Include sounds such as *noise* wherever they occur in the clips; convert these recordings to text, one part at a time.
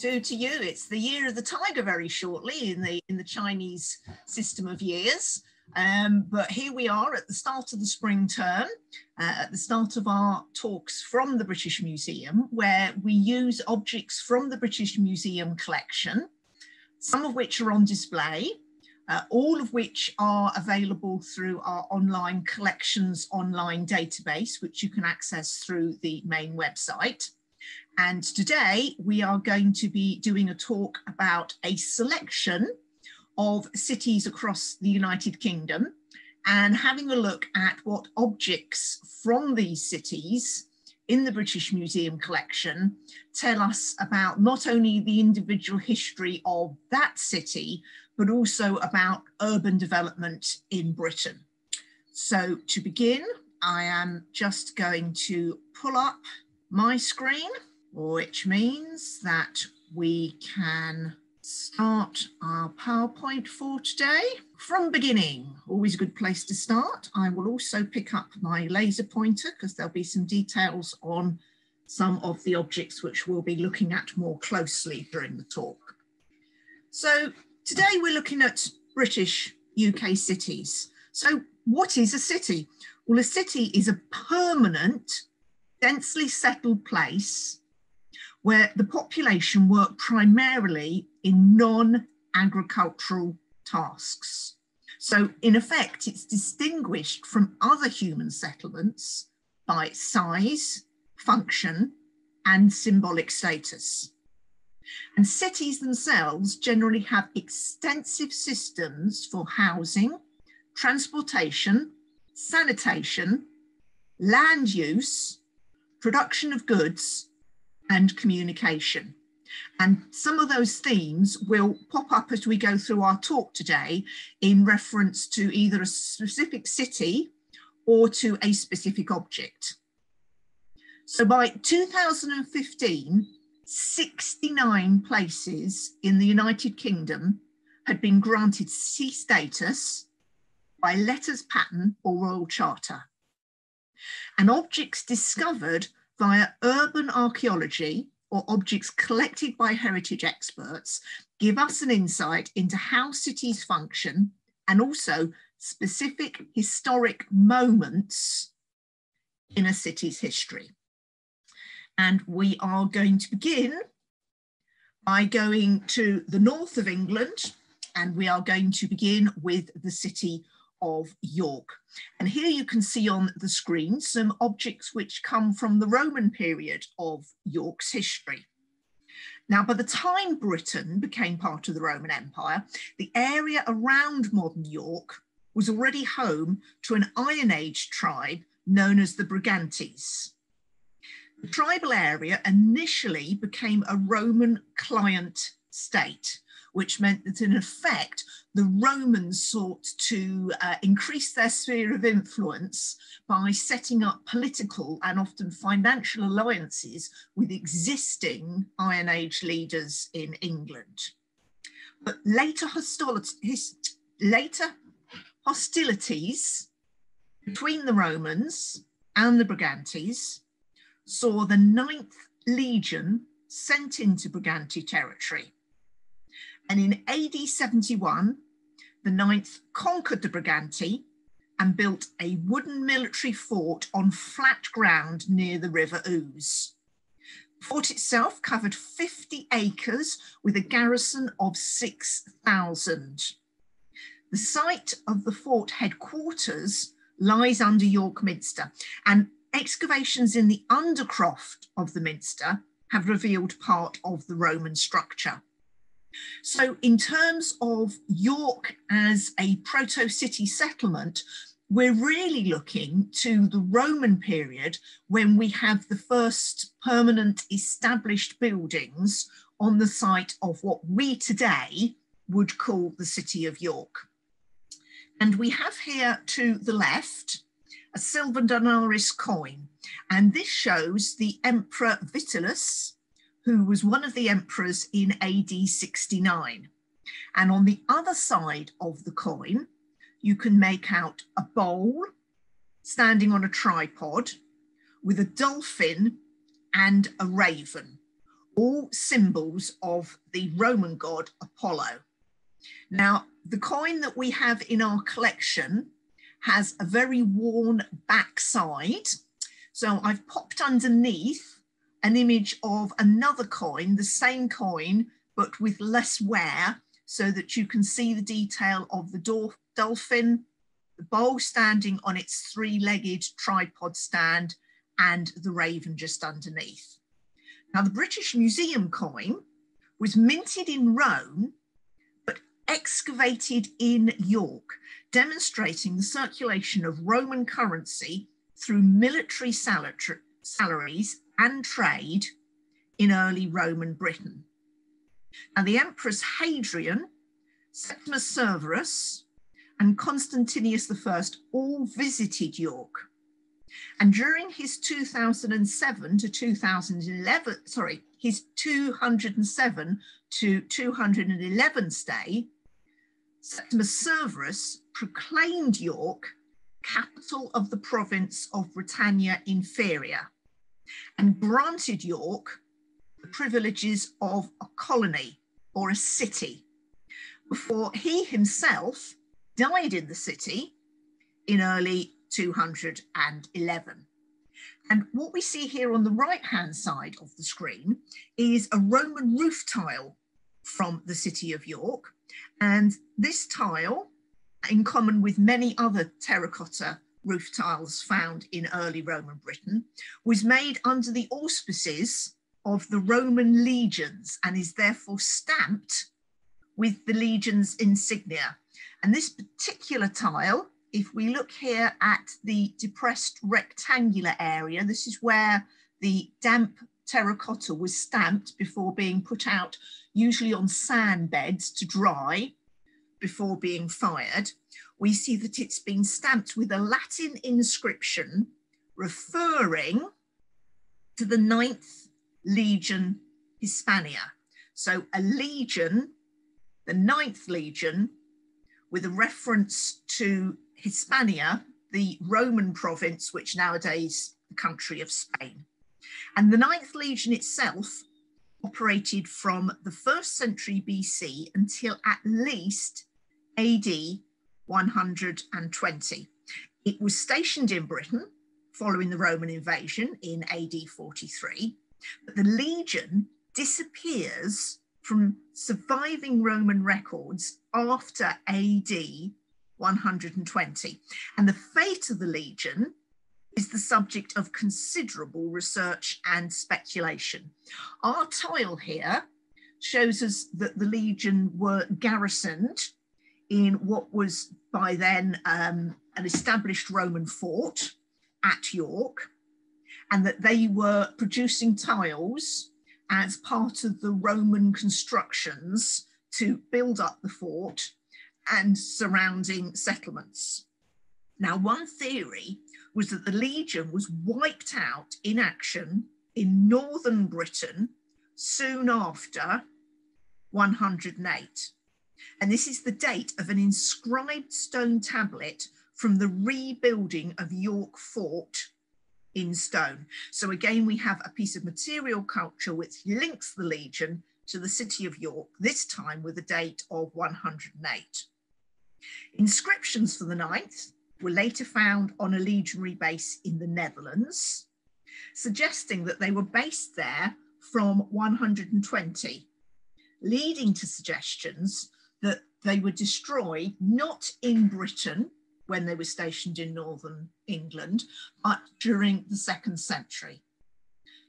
to, to you. It's the year of the tiger very shortly in the in the Chinese system of years. Um, but here we are at the start of the spring term, uh, at the start of our talks from the British Museum, where we use objects from the British Museum collection, some of which are on display, uh, all of which are available through our online collections online database, which you can access through the main website. And today we are going to be doing a talk about a selection of cities across the United Kingdom and having a look at what objects from these cities in the British Museum collection tell us about not only the individual history of that city, but also about urban development in Britain. So to begin, I am just going to pull up my screen which means that we can start our PowerPoint for today. From beginning, always a good place to start. I will also pick up my laser pointer because there'll be some details on some of the objects which we'll be looking at more closely during the talk. So today we're looking at British UK cities. So what is a city? Well, a city is a permanent, densely settled place where the population work primarily in non-agricultural tasks. So in effect, it's distinguished from other human settlements by size, function, and symbolic status. And cities themselves generally have extensive systems for housing, transportation, sanitation, land use, production of goods, and communication. And some of those themes will pop up as we go through our talk today in reference to either a specific city or to a specific object. So by 2015, 69 places in the United Kingdom had been granted city status by letters patent or royal charter. And objects discovered via urban archaeology or objects collected by heritage experts give us an insight into how cities function and also specific historic moments in a city's history. And we are going to begin by going to the north of England and we are going to begin with the city of York. And here you can see on the screen some objects which come from the Roman period of York's history. Now, by the time Britain became part of the Roman Empire, the area around modern York was already home to an Iron Age tribe known as the Brigantes. The tribal area initially became a Roman client state, which meant that in effect, the Romans sought to uh, increase their sphere of influence by setting up political and often financial alliances with existing Iron Age leaders in England. But later, his, later hostilities between the Romans and the Brigantes saw the Ninth Legion sent into Brigante territory and in AD 71, the Ninth conquered the Briganti and built a wooden military fort on flat ground near the River Ouse. The fort itself covered 50 acres with a garrison of 6,000. The site of the fort headquarters lies under York Minster, and excavations in the undercroft of the Minster have revealed part of the Roman structure. So, in terms of York as a proto city settlement, we're really looking to the Roman period when we have the first permanent established buildings on the site of what we today would call the city of York. And we have here to the left a silver denarii coin, and this shows the Emperor Vitellius who was one of the emperors in AD 69. And on the other side of the coin, you can make out a bowl standing on a tripod with a dolphin and a raven, all symbols of the Roman god Apollo. Now, the coin that we have in our collection has a very worn back side. So I've popped underneath an image of another coin, the same coin, but with less wear, so that you can see the detail of the dolphin, the bowl standing on its three-legged tripod stand, and the raven just underneath. Now, the British Museum coin was minted in Rome, but excavated in York, demonstrating the circulation of Roman currency through military salaries and trade in early Roman Britain. And the emperors Hadrian, Septimus Severus, and Constantinius I all visited York and during his 2007 to 2011, sorry, his 207 to 211 stay, Septimus Severus proclaimed York capital of the province of Britannia Inferior and granted York the privileges of a colony or a city before he himself died in the city in early 211. And what we see here on the right hand side of the screen is a Roman roof tile from the city of York. And this tile, in common with many other terracotta roof tiles found in early Roman Britain, was made under the auspices of the Roman legions and is therefore stamped with the legion's insignia. And this particular tile if we look here at the depressed rectangular area, this is where the damp terracotta was stamped before being put out, usually on sand beds to dry before being fired. We see that it's been stamped with a Latin inscription referring to the Ninth Legion Hispania. So a legion, the Ninth Legion, with a reference to Hispania, the Roman province, which nowadays the country of Spain. And the Ninth Legion itself operated from the first century BC until at least AD 120. It was stationed in Britain following the Roman invasion in AD 43, but the legion disappears from surviving Roman records after AD 120. And the fate of the legion is the subject of considerable research and speculation. Our tile here shows us that the legion were garrisoned in what was by then um, an established Roman fort at York, and that they were producing tiles as part of the Roman constructions to build up the fort and surrounding settlements. Now, one theory was that the Legion was wiped out in action in northern Britain soon after 108. And this is the date of an inscribed stone tablet from the rebuilding of York Fort in stone. So again, we have a piece of material culture which links the Legion to the city of York, this time with a date of 108. Inscriptions for the ninth were later found on a legionary base in the Netherlands, suggesting that they were based there from 120, leading to suggestions that they were destroyed not in Britain when they were stationed in northern England, but during the second century.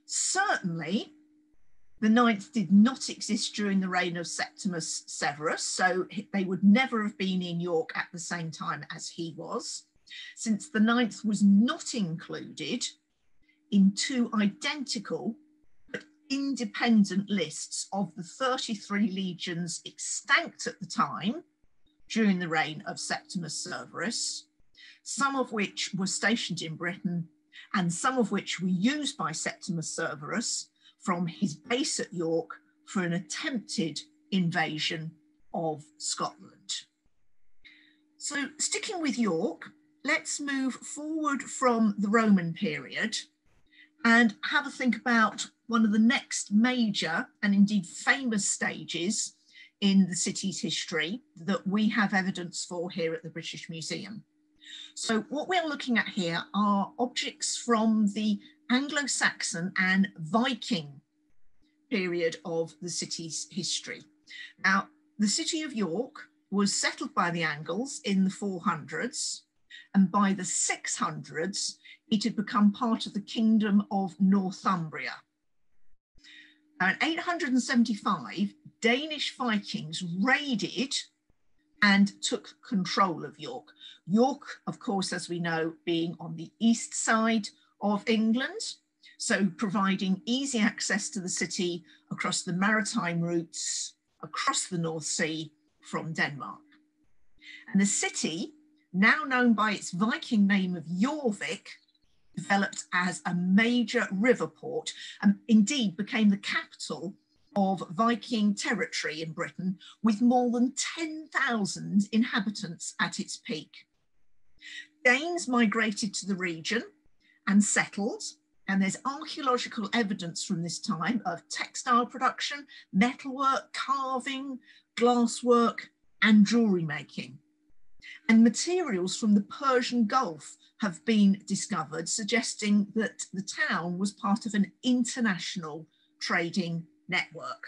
Certainly, the ninth did not exist during the reign of Septimus Severus, so they would never have been in York at the same time as he was, since the ninth was not included in two identical independent lists of the 33 legions extant at the time during the reign of Septimus Severus, some of which were stationed in Britain and some of which were used by Septimus Severus from his base at York for an attempted invasion of Scotland. So sticking with York, let's move forward from the Roman period and have a think about one of the next major and indeed famous stages in the city's history that we have evidence for here at the British Museum. So what we're looking at here are objects from the Anglo-Saxon and Viking period of the city's history. Now, the city of York was settled by the Angles in the 400s, and by the 600s, it had become part of the Kingdom of Northumbria. Now, in 875, Danish Vikings raided and took control of York. York, of course, as we know, being on the east side of England, so providing easy access to the city across the maritime routes, across the North Sea from Denmark. And the city, now known by its Viking name of Jorvik, developed as a major river port and indeed became the capital of Viking territory in Britain with more than 10,000 inhabitants at its peak. Danes migrated to the region and settled, and there's archaeological evidence from this time of textile production, metalwork, carving, glasswork, and jewelry making. And materials from the Persian Gulf have been discovered, suggesting that the town was part of an international trading network.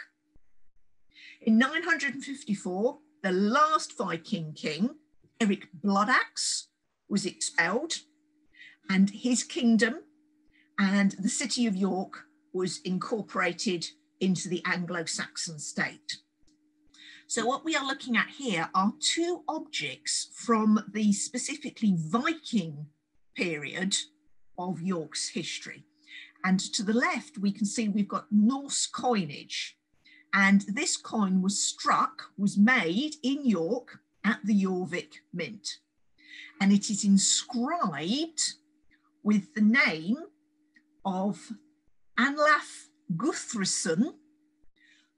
In 954, the last Viking king, Eric Bloodaxe, was expelled and his kingdom and the city of York was incorporated into the Anglo-Saxon state. So what we are looking at here are two objects from the specifically Viking period of York's history. And to the left, we can see we've got Norse coinage. And this coin was struck, was made in York at the Jorvik Mint. And it is inscribed with the name of Anlaf Guthfrithson,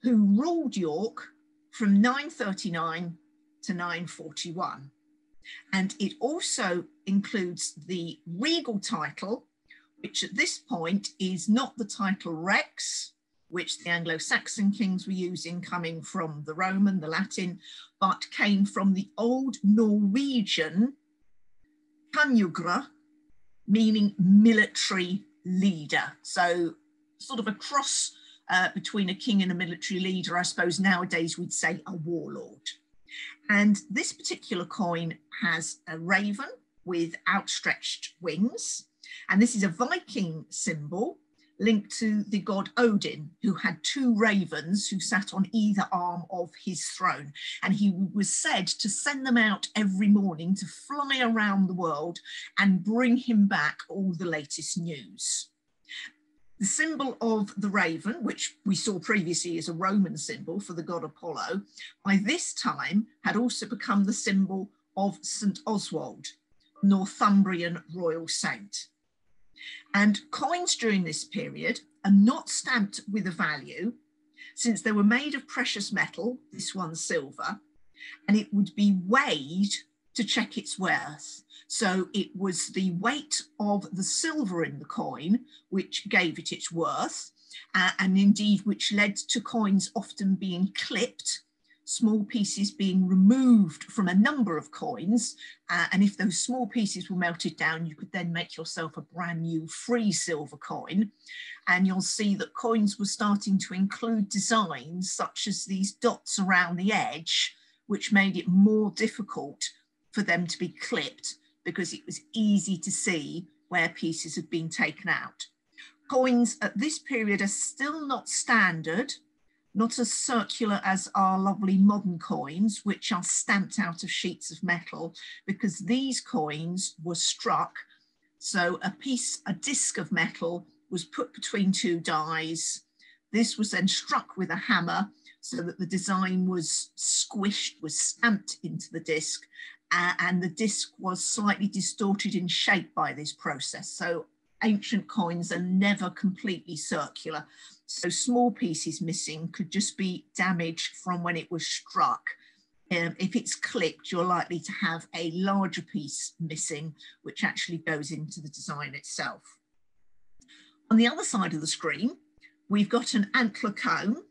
who ruled York from 939 to 941. And it also includes the regal title which at this point is not the title Rex, which the Anglo-Saxon kings were using coming from the Roman, the Latin, but came from the old Norwegian Konungur, meaning military leader. So sort of a cross uh, between a king and a military leader, I suppose nowadays we'd say a warlord. And this particular coin has a raven with outstretched wings. And this is a Viking symbol linked to the god Odin, who had two ravens who sat on either arm of his throne. And he was said to send them out every morning to fly around the world and bring him back all the latest news. The symbol of the raven, which we saw previously as a Roman symbol for the god Apollo, by this time had also become the symbol of St. Oswald, Northumbrian royal saint. And coins during this period are not stamped with a value since they were made of precious metal, this one silver, and it would be weighed to check its worth. So it was the weight of the silver in the coin which gave it its worth, uh, and indeed which led to coins often being clipped small pieces being removed from a number of coins. Uh, and if those small pieces were melted down, you could then make yourself a brand new free silver coin. And you'll see that coins were starting to include designs such as these dots around the edge, which made it more difficult for them to be clipped because it was easy to see where pieces had been taken out. Coins at this period are still not standard not as circular as our lovely modern coins, which are stamped out of sheets of metal, because these coins were struck. So a piece, a disc of metal was put between two dies. This was then struck with a hammer so that the design was squished, was stamped into the disc, and the disc was slightly distorted in shape by this process. So ancient coins are never completely circular. So small pieces missing could just be damage from when it was struck. Um, if it's clipped, you're likely to have a larger piece missing, which actually goes into the design itself. On the other side of the screen, we've got an antler comb.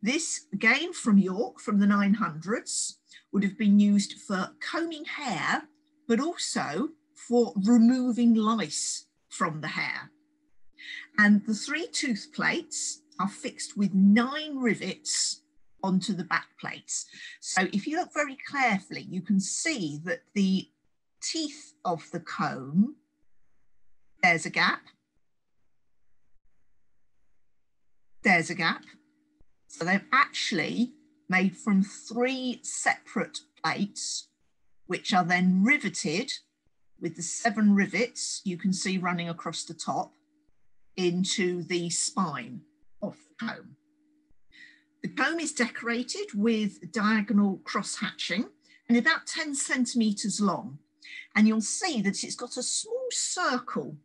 This, again from York, from the 900s, would have been used for combing hair, but also for removing lice from the hair. And the three tooth plates are fixed with nine rivets onto the back plates. So if you look very carefully, you can see that the teeth of the comb, there's a gap, there's a gap. So they've actually made from three separate plates, which are then riveted with the seven rivets you can see running across the top into the spine of the comb. The comb is decorated with diagonal cross hatching and about 10 centimetres long. And you'll see that it's got a small circle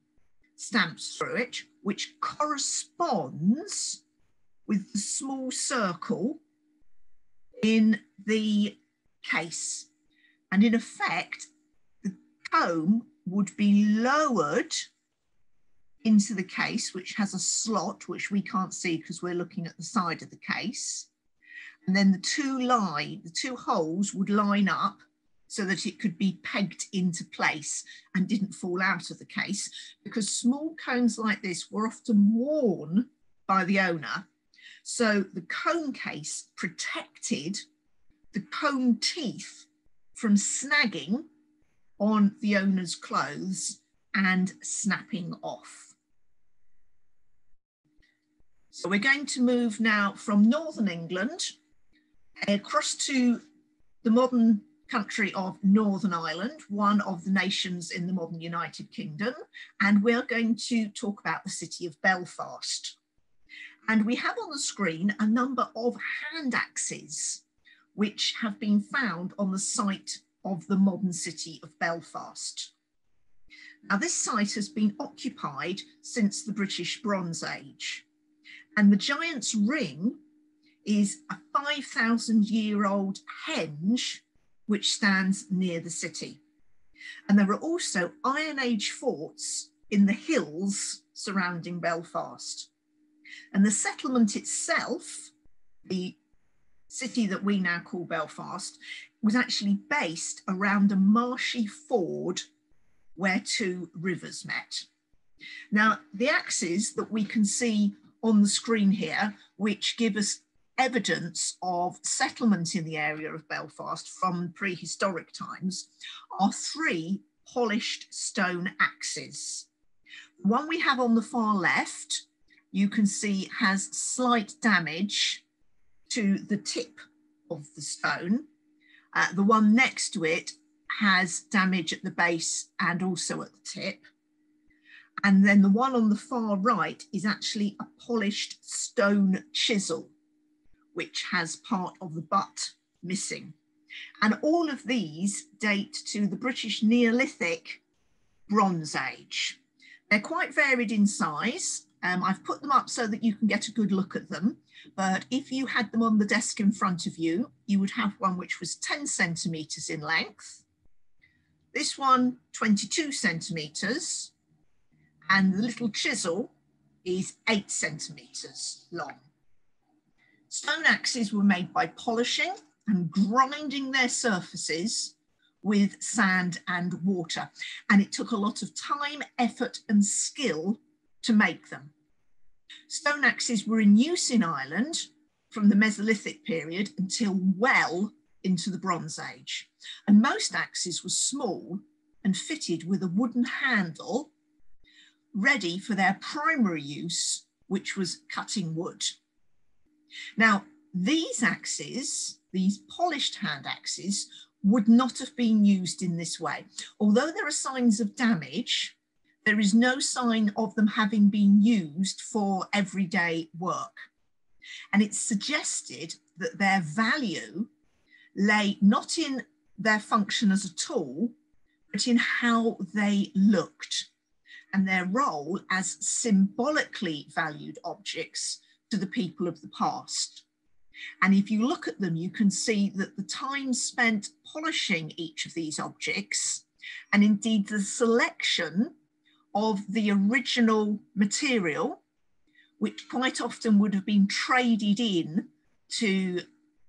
stamped through it, which corresponds with the small circle in the case. And in effect, the comb would be lowered into the case, which has a slot, which we can't see because we're looking at the side of the case. And then the two line, the two holes would line up so that it could be pegged into place and didn't fall out of the case because small combs like this were often worn by the owner. So the comb case protected the comb teeth from snagging on the owner's clothes and snapping off. So we're going to move now from Northern England eh, across to the modern country of Northern Ireland, one of the nations in the modern United Kingdom, and we're going to talk about the city of Belfast. And we have on the screen a number of hand axes which have been found on the site of the modern city of Belfast. Now this site has been occupied since the British Bronze Age. And the Giant's Ring is a 5,000 year old henge which stands near the city. And there are also Iron Age forts in the hills surrounding Belfast. And the settlement itself, the city that we now call Belfast, was actually based around a marshy ford where two rivers met. Now, the axes that we can see on the screen here, which give us evidence of settlement in the area of Belfast from prehistoric times, are three polished stone axes. One we have on the far left, you can see has slight damage to the tip of the stone. Uh, the one next to it has damage at the base and also at the tip. And then the one on the far right is actually a polished stone chisel, which has part of the butt missing. And all of these date to the British Neolithic Bronze Age. They're quite varied in size. Um, I've put them up so that you can get a good look at them. But if you had them on the desk in front of you, you would have one which was 10 centimetres in length. This one, 22 centimetres and the little chisel is eight centimeters long. Stone axes were made by polishing and grinding their surfaces with sand and water. And it took a lot of time, effort and skill to make them. Stone axes were in use in Ireland from the Mesolithic period until well into the Bronze Age. And most axes were small and fitted with a wooden handle ready for their primary use, which was cutting wood. Now, these axes, these polished hand axes, would not have been used in this way. Although there are signs of damage, there is no sign of them having been used for everyday work. And it's suggested that their value lay not in their function as a tool, but in how they looked and their role as symbolically valued objects to the people of the past. And if you look at them, you can see that the time spent polishing each of these objects, and indeed the selection of the original material, which quite often would have been traded in to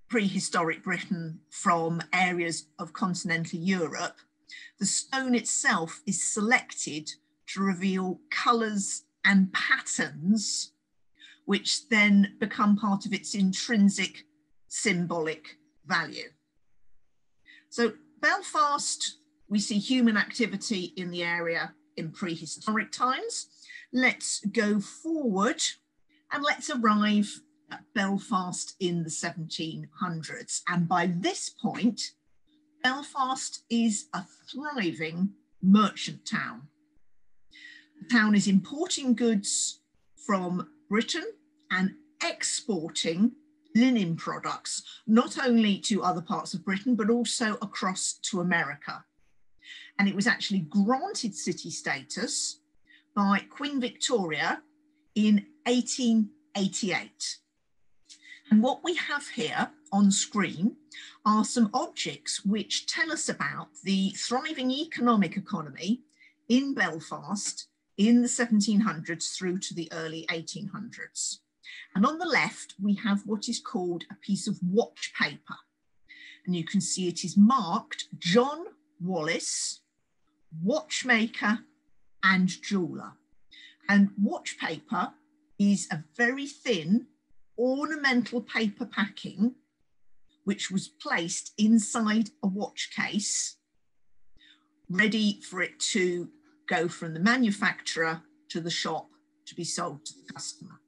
prehistoric Britain from areas of continental Europe, the stone itself is selected to reveal colours and patterns, which then become part of its intrinsic symbolic value. So Belfast, we see human activity in the area in prehistoric times. Let's go forward and let's arrive at Belfast in the 1700s. And by this point, Belfast is a thriving merchant town. The town is importing goods from Britain and exporting linen products, not only to other parts of Britain, but also across to America. And it was actually granted city status by Queen Victoria in 1888. And what we have here on screen are some objects which tell us about the thriving economic economy in Belfast in the 1700s through to the early 1800s. And on the left, we have what is called a piece of watch paper. And you can see it is marked John Wallis, watchmaker and jeweler. And watch paper is a very thin ornamental paper packing which was placed inside a watch case, ready for it to go from the manufacturer to the shop to be sold to the customer.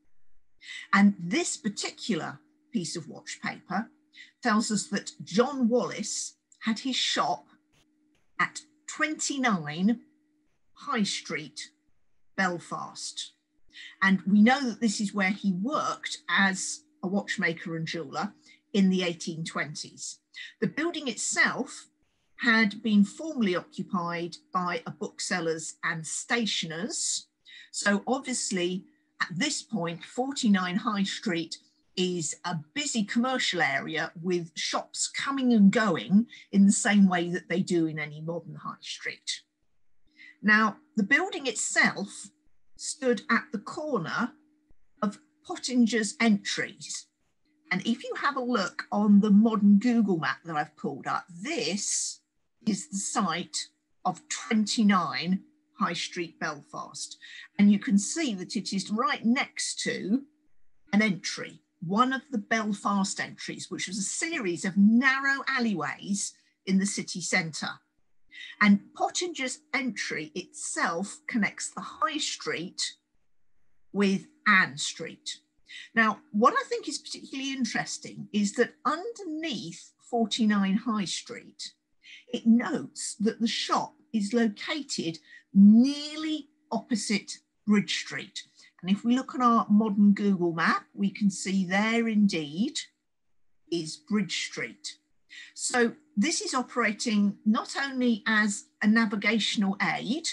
And this particular piece of watch paper tells us that John Wallis had his shop at 29 High Street, Belfast. And we know that this is where he worked as a watchmaker and jeweler in the 1820s. The building itself had been formerly occupied by a booksellers and stationers. So obviously at this point, 49 High Street is a busy commercial area with shops coming and going in the same way that they do in any modern high street. Now, the building itself stood at the corner of Pottinger's entries. And if you have a look on the modern Google map that I've pulled up, this is the site of 29 High Street, Belfast. And you can see that it is right next to an entry, one of the Belfast entries, which was a series of narrow alleyways in the city centre. And Pottinger's entry itself connects the High Street with Ann Street. Now, what I think is particularly interesting is that underneath 49 High Street, it notes that the shop is located nearly opposite Bridge Street. And if we look at our modern Google map, we can see there indeed is Bridge Street. So this is operating not only as a navigational aid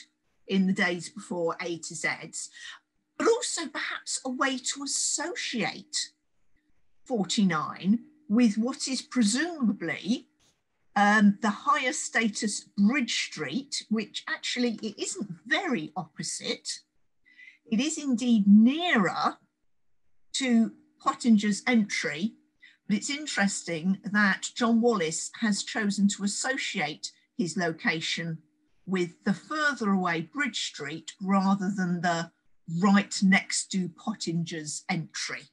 in the days before A to Z's, but also perhaps a way to associate 49 with what is presumably um, the higher status Bridge Street, which actually it isn't very opposite. It is indeed nearer to Pottinger's entry but it's interesting that John Wallis has chosen to associate his location with the further away Bridge Street rather than the right next to Pottinger's entry.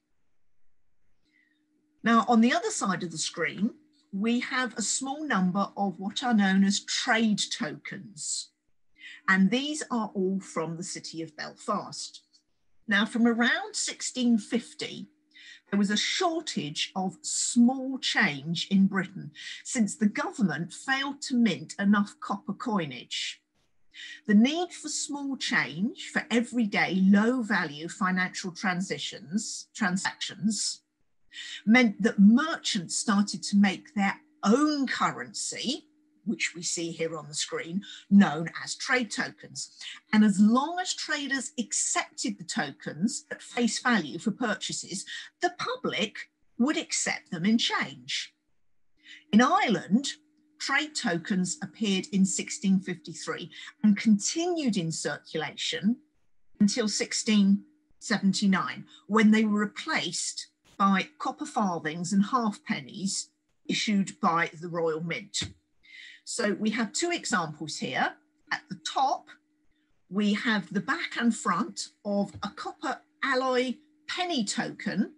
Now, on the other side of the screen, we have a small number of what are known as trade tokens. And these are all from the city of Belfast. Now, from around 1650 there was a shortage of small change in Britain since the government failed to mint enough copper coinage. The need for small change for everyday low value financial transitions, transactions meant that merchants started to make their own currency which we see here on the screen, known as trade tokens. And as long as traders accepted the tokens at face value for purchases, the public would accept them in change. In Ireland, trade tokens appeared in 1653 and continued in circulation until 1679, when they were replaced by copper farthings and halfpennies issued by the Royal Mint. So we have two examples here. At the top, we have the back and front of a copper alloy penny token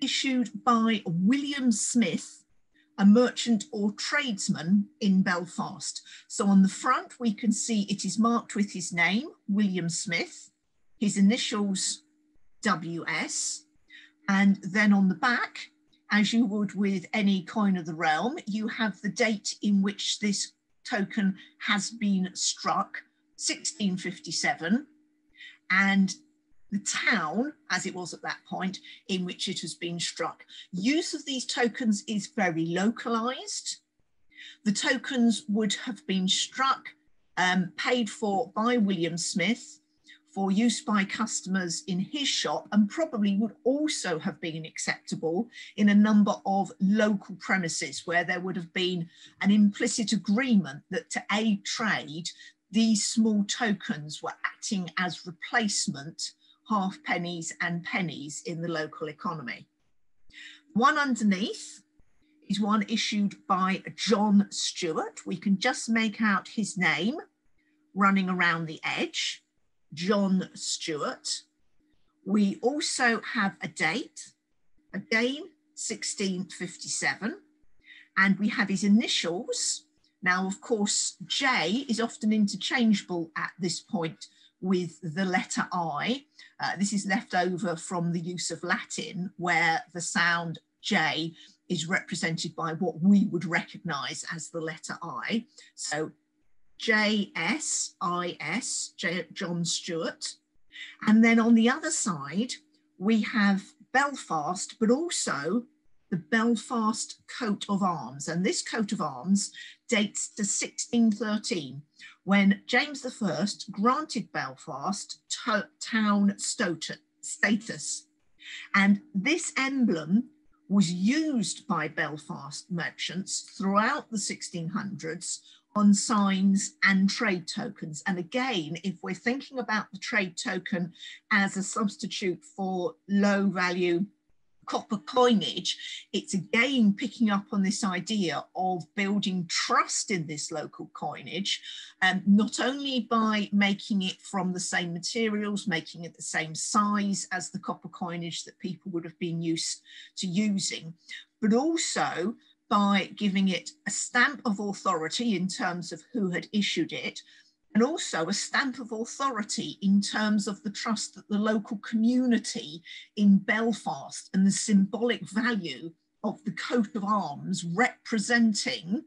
issued by William Smith, a merchant or tradesman in Belfast. So on the front, we can see it is marked with his name, William Smith, his initials WS, and then on the back, as you would with any coin of the realm, you have the date in which this token has been struck, 1657, and the town, as it was at that point, in which it has been struck. Use of these tokens is very localized. The tokens would have been struck, um, paid for by William Smith, for use by customers in his shop and probably would also have been acceptable in a number of local premises where there would have been an implicit agreement that to aid trade, these small tokens were acting as replacement half pennies and pennies in the local economy. One underneath is one issued by John Stewart. We can just make out his name running around the edge. John Stewart. We also have a date, again, 1657, and we have his initials. Now, of course, J is often interchangeable at this point with the letter I. Uh, this is left over from the use of Latin, where the sound J is represented by what we would recognize as the letter I. So JSIS, J, John Stewart. And then on the other side, we have Belfast, but also the Belfast coat of arms. And this coat of arms dates to 1613, when James I granted Belfast town status. And this emblem was used by Belfast merchants throughout the 1600s on signs and trade tokens. And again, if we're thinking about the trade token as a substitute for low value copper coinage, it's again picking up on this idea of building trust in this local coinage, um, not only by making it from the same materials, making it the same size as the copper coinage that people would have been used to using, but also by giving it a stamp of authority in terms of who had issued it, and also a stamp of authority in terms of the trust that the local community in Belfast and the symbolic value of the coat of arms representing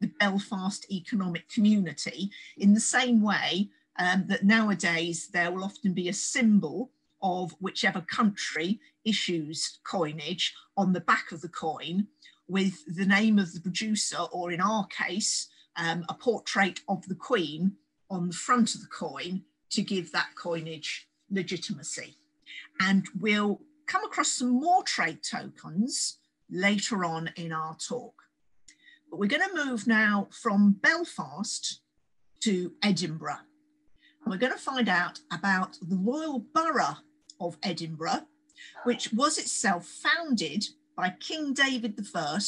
the Belfast economic community in the same way um, that nowadays there will often be a symbol of whichever country issues coinage on the back of the coin with the name of the producer, or in our case, um, a portrait of the Queen on the front of the coin to give that coinage legitimacy. And we'll come across some more trade tokens later on in our talk. But we're going to move now from Belfast to Edinburgh. And we're going to find out about the Royal Borough of Edinburgh, which was itself founded by King David I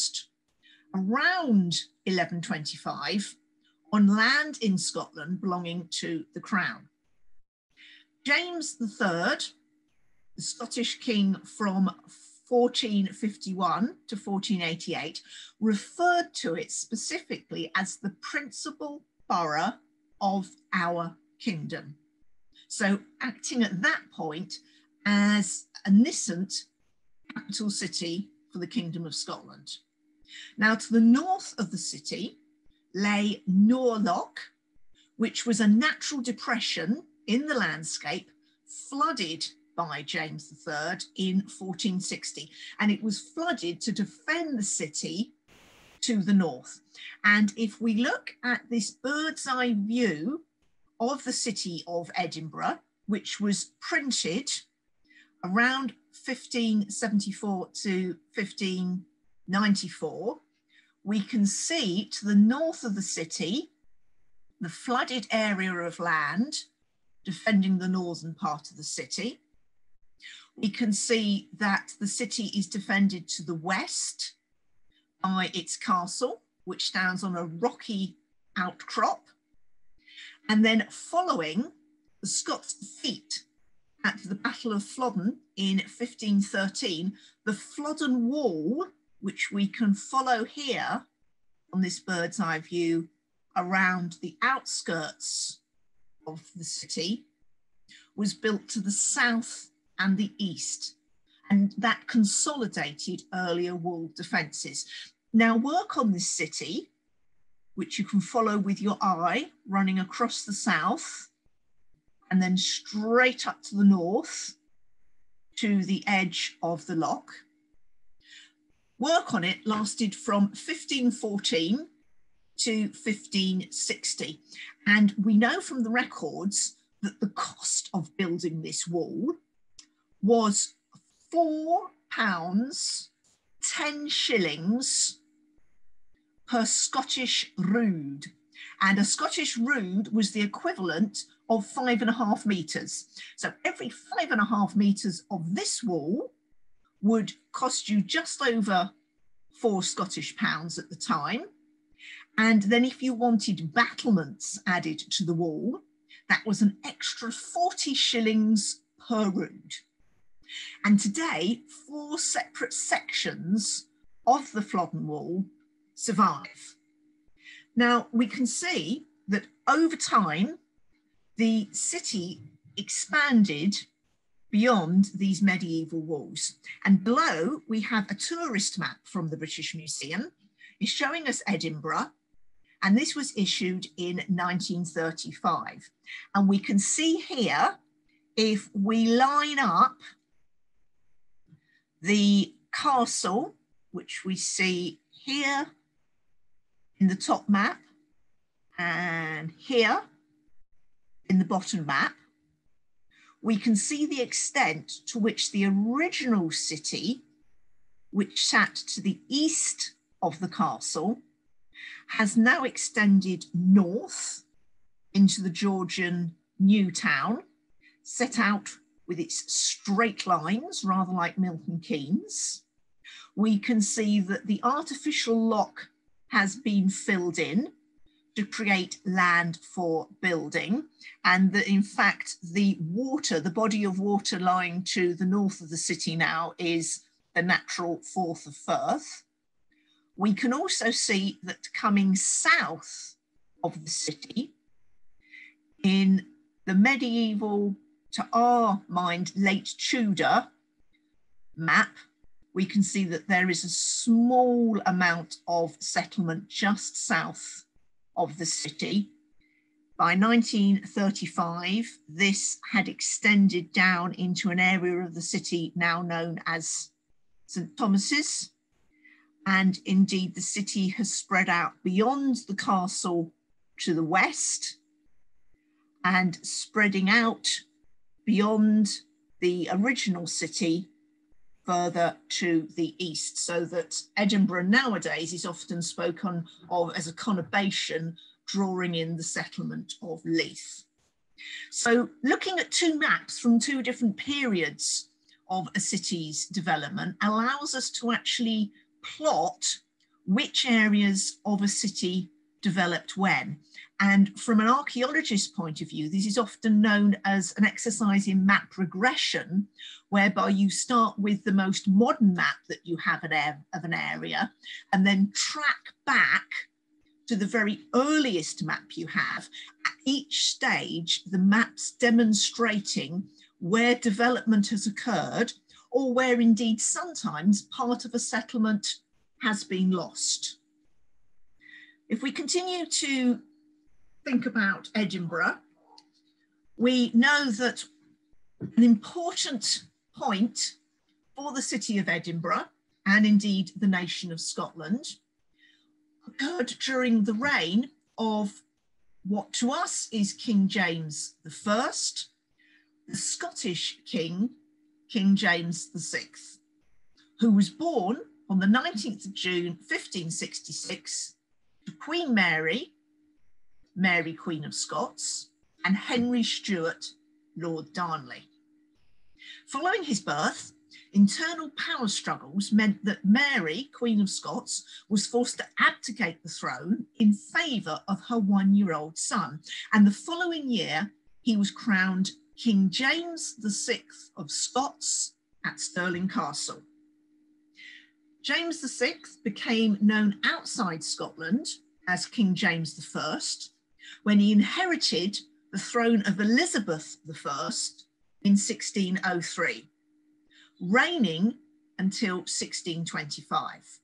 around 1125 on land in Scotland belonging to the Crown. James III, the Scottish king from 1451 to 1488, referred to it specifically as the principal borough of our kingdom. So, acting at that point as a nascent capital city for the Kingdom of Scotland. Now, to the north of the city lay Nor Loch, which was a natural depression in the landscape flooded by James III in 1460. And it was flooded to defend the city to the north. And if we look at this bird's eye view of the city of Edinburgh, which was printed around 1574 to 1594, we can see to the north of the city the flooded area of land defending the northern part of the city. We can see that the city is defended to the west by its castle, which stands on a rocky outcrop. And then following the Scots' defeat at the Battle of Flodden in 1513, the Flodden Wall, which we can follow here on this bird's eye view around the outskirts of the city, was built to the south and the east, and that consolidated earlier wall defences. Now, work on this city, which you can follow with your eye running across the south and then straight up to the north to the edge of the loch. Work on it lasted from 1514 to 1560. And we know from the records that the cost of building this wall was four pounds, 10 shillings per Scottish rood. And a Scottish rood was the equivalent of five and a half meters. So every five and a half meters of this wall would cost you just over four Scottish pounds at the time. And then if you wanted battlements added to the wall, that was an extra 40 shillings per rood. And today, four separate sections of the Flodden Wall survive. Now, we can see that over time, the city expanded beyond these medieval walls. And below, we have a tourist map from the British Museum. It's showing us Edinburgh, and this was issued in 1935. And we can see here, if we line up the castle, which we see here in the top map, and here in the bottom map, we can see the extent to which the original city, which sat to the east of the castle, has now extended north into the Georgian new town, set out with its straight lines, rather like Milton Keynes. We can see that the artificial loch has been filled in to create land for building and that in fact the water, the body of water lying to the north of the city now is the natural Forth of Firth. We can also see that coming south of the city in the medieval, to our mind, late Tudor map, we can see that there is a small amount of settlement just south of the city. By 1935, this had extended down into an area of the city now known as St. Thomas's. And indeed, the city has spread out beyond the castle to the west and spreading out beyond the original city further to the east, so that Edinburgh nowadays is often spoken of as a conurbation drawing in the settlement of Leith. So looking at two maps from two different periods of a city's development allows us to actually plot which areas of a city developed when. And from an archaeologist's point of view, this is often known as an exercise in map regression, whereby you start with the most modern map that you have of an area and then track back to the very earliest map you have. At each stage, the map's demonstrating where development has occurred or where indeed sometimes part of a settlement has been lost. If we continue to think about Edinburgh, we know that an important point for the city of Edinburgh and indeed the nation of Scotland occurred during the reign of what to us is King James I, the Scottish king, King James VI, who was born on the 19th of June 1566 to Queen Mary Mary, Queen of Scots, and Henry Stuart, Lord Darnley. Following his birth, internal power struggles meant that Mary, Queen of Scots, was forced to abdicate the throne in favour of her one year old son. And the following year, he was crowned King James VI of Scots at Stirling Castle. James VI became known outside Scotland as King James I when he inherited the throne of Elizabeth I in 1603 reigning until 1625.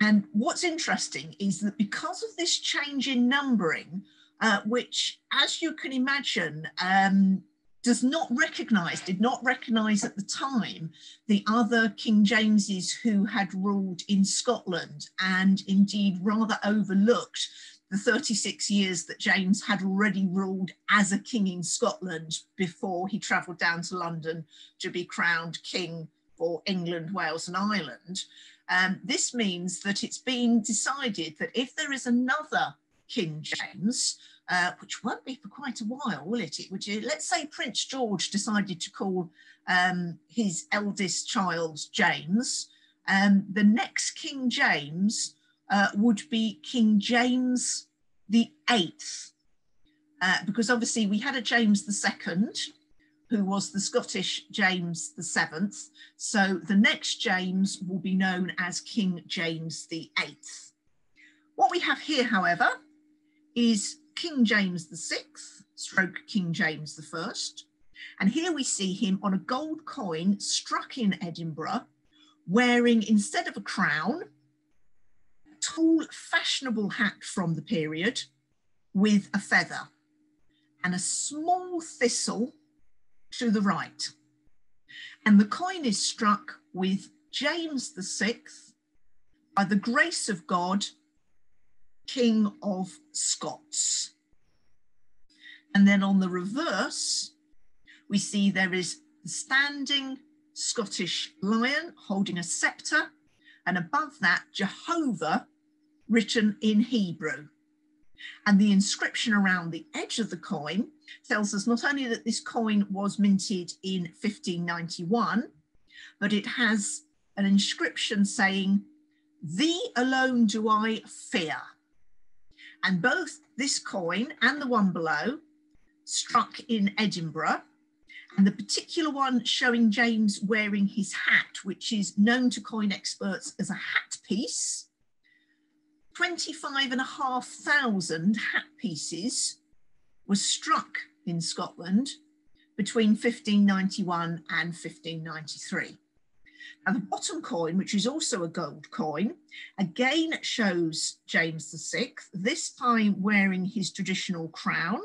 And what's interesting is that because of this change in numbering, uh, which, as you can imagine, um, does not recognize, did not recognize at the time the other King Jameses who had ruled in Scotland and indeed rather overlooked the 36 years that James had already ruled as a king in Scotland before he travelled down to London to be crowned king for England, Wales, and Ireland. Um, this means that it's been decided that if there is another King James, uh, which won't be for quite a while, will it? would you, let's say Prince George decided to call um, his eldest child James, um, the next King James uh, would be King James the Eighth, uh, because obviously we had a James the Second, who was the Scottish James the Seventh. So the next James will be known as King James the Eighth. What we have here, however, is King James Sixth, stroke King James First. And here we see him on a gold coin struck in Edinburgh, wearing instead of a crown, a tall, fashionable hat from the period with a feather and a small thistle to the right. And the coin is struck with James Sixth, by the grace of God, King of Scots. And then on the reverse, we see there is the standing Scottish lion holding a scepter, and above that, Jehovah written in Hebrew. And the inscription around the edge of the coin tells us not only that this coin was minted in 1591, but it has an inscription saying, Thee alone do I fear. And both this coin and the one below, struck in Edinburgh, and the particular one showing James wearing his hat, which is known to coin experts as a hat piece, 25 and a half thousand hat pieces were struck in Scotland between 1591 and 1593. Now, the bottom coin, which is also a gold coin, again shows James VI, this time wearing his traditional crown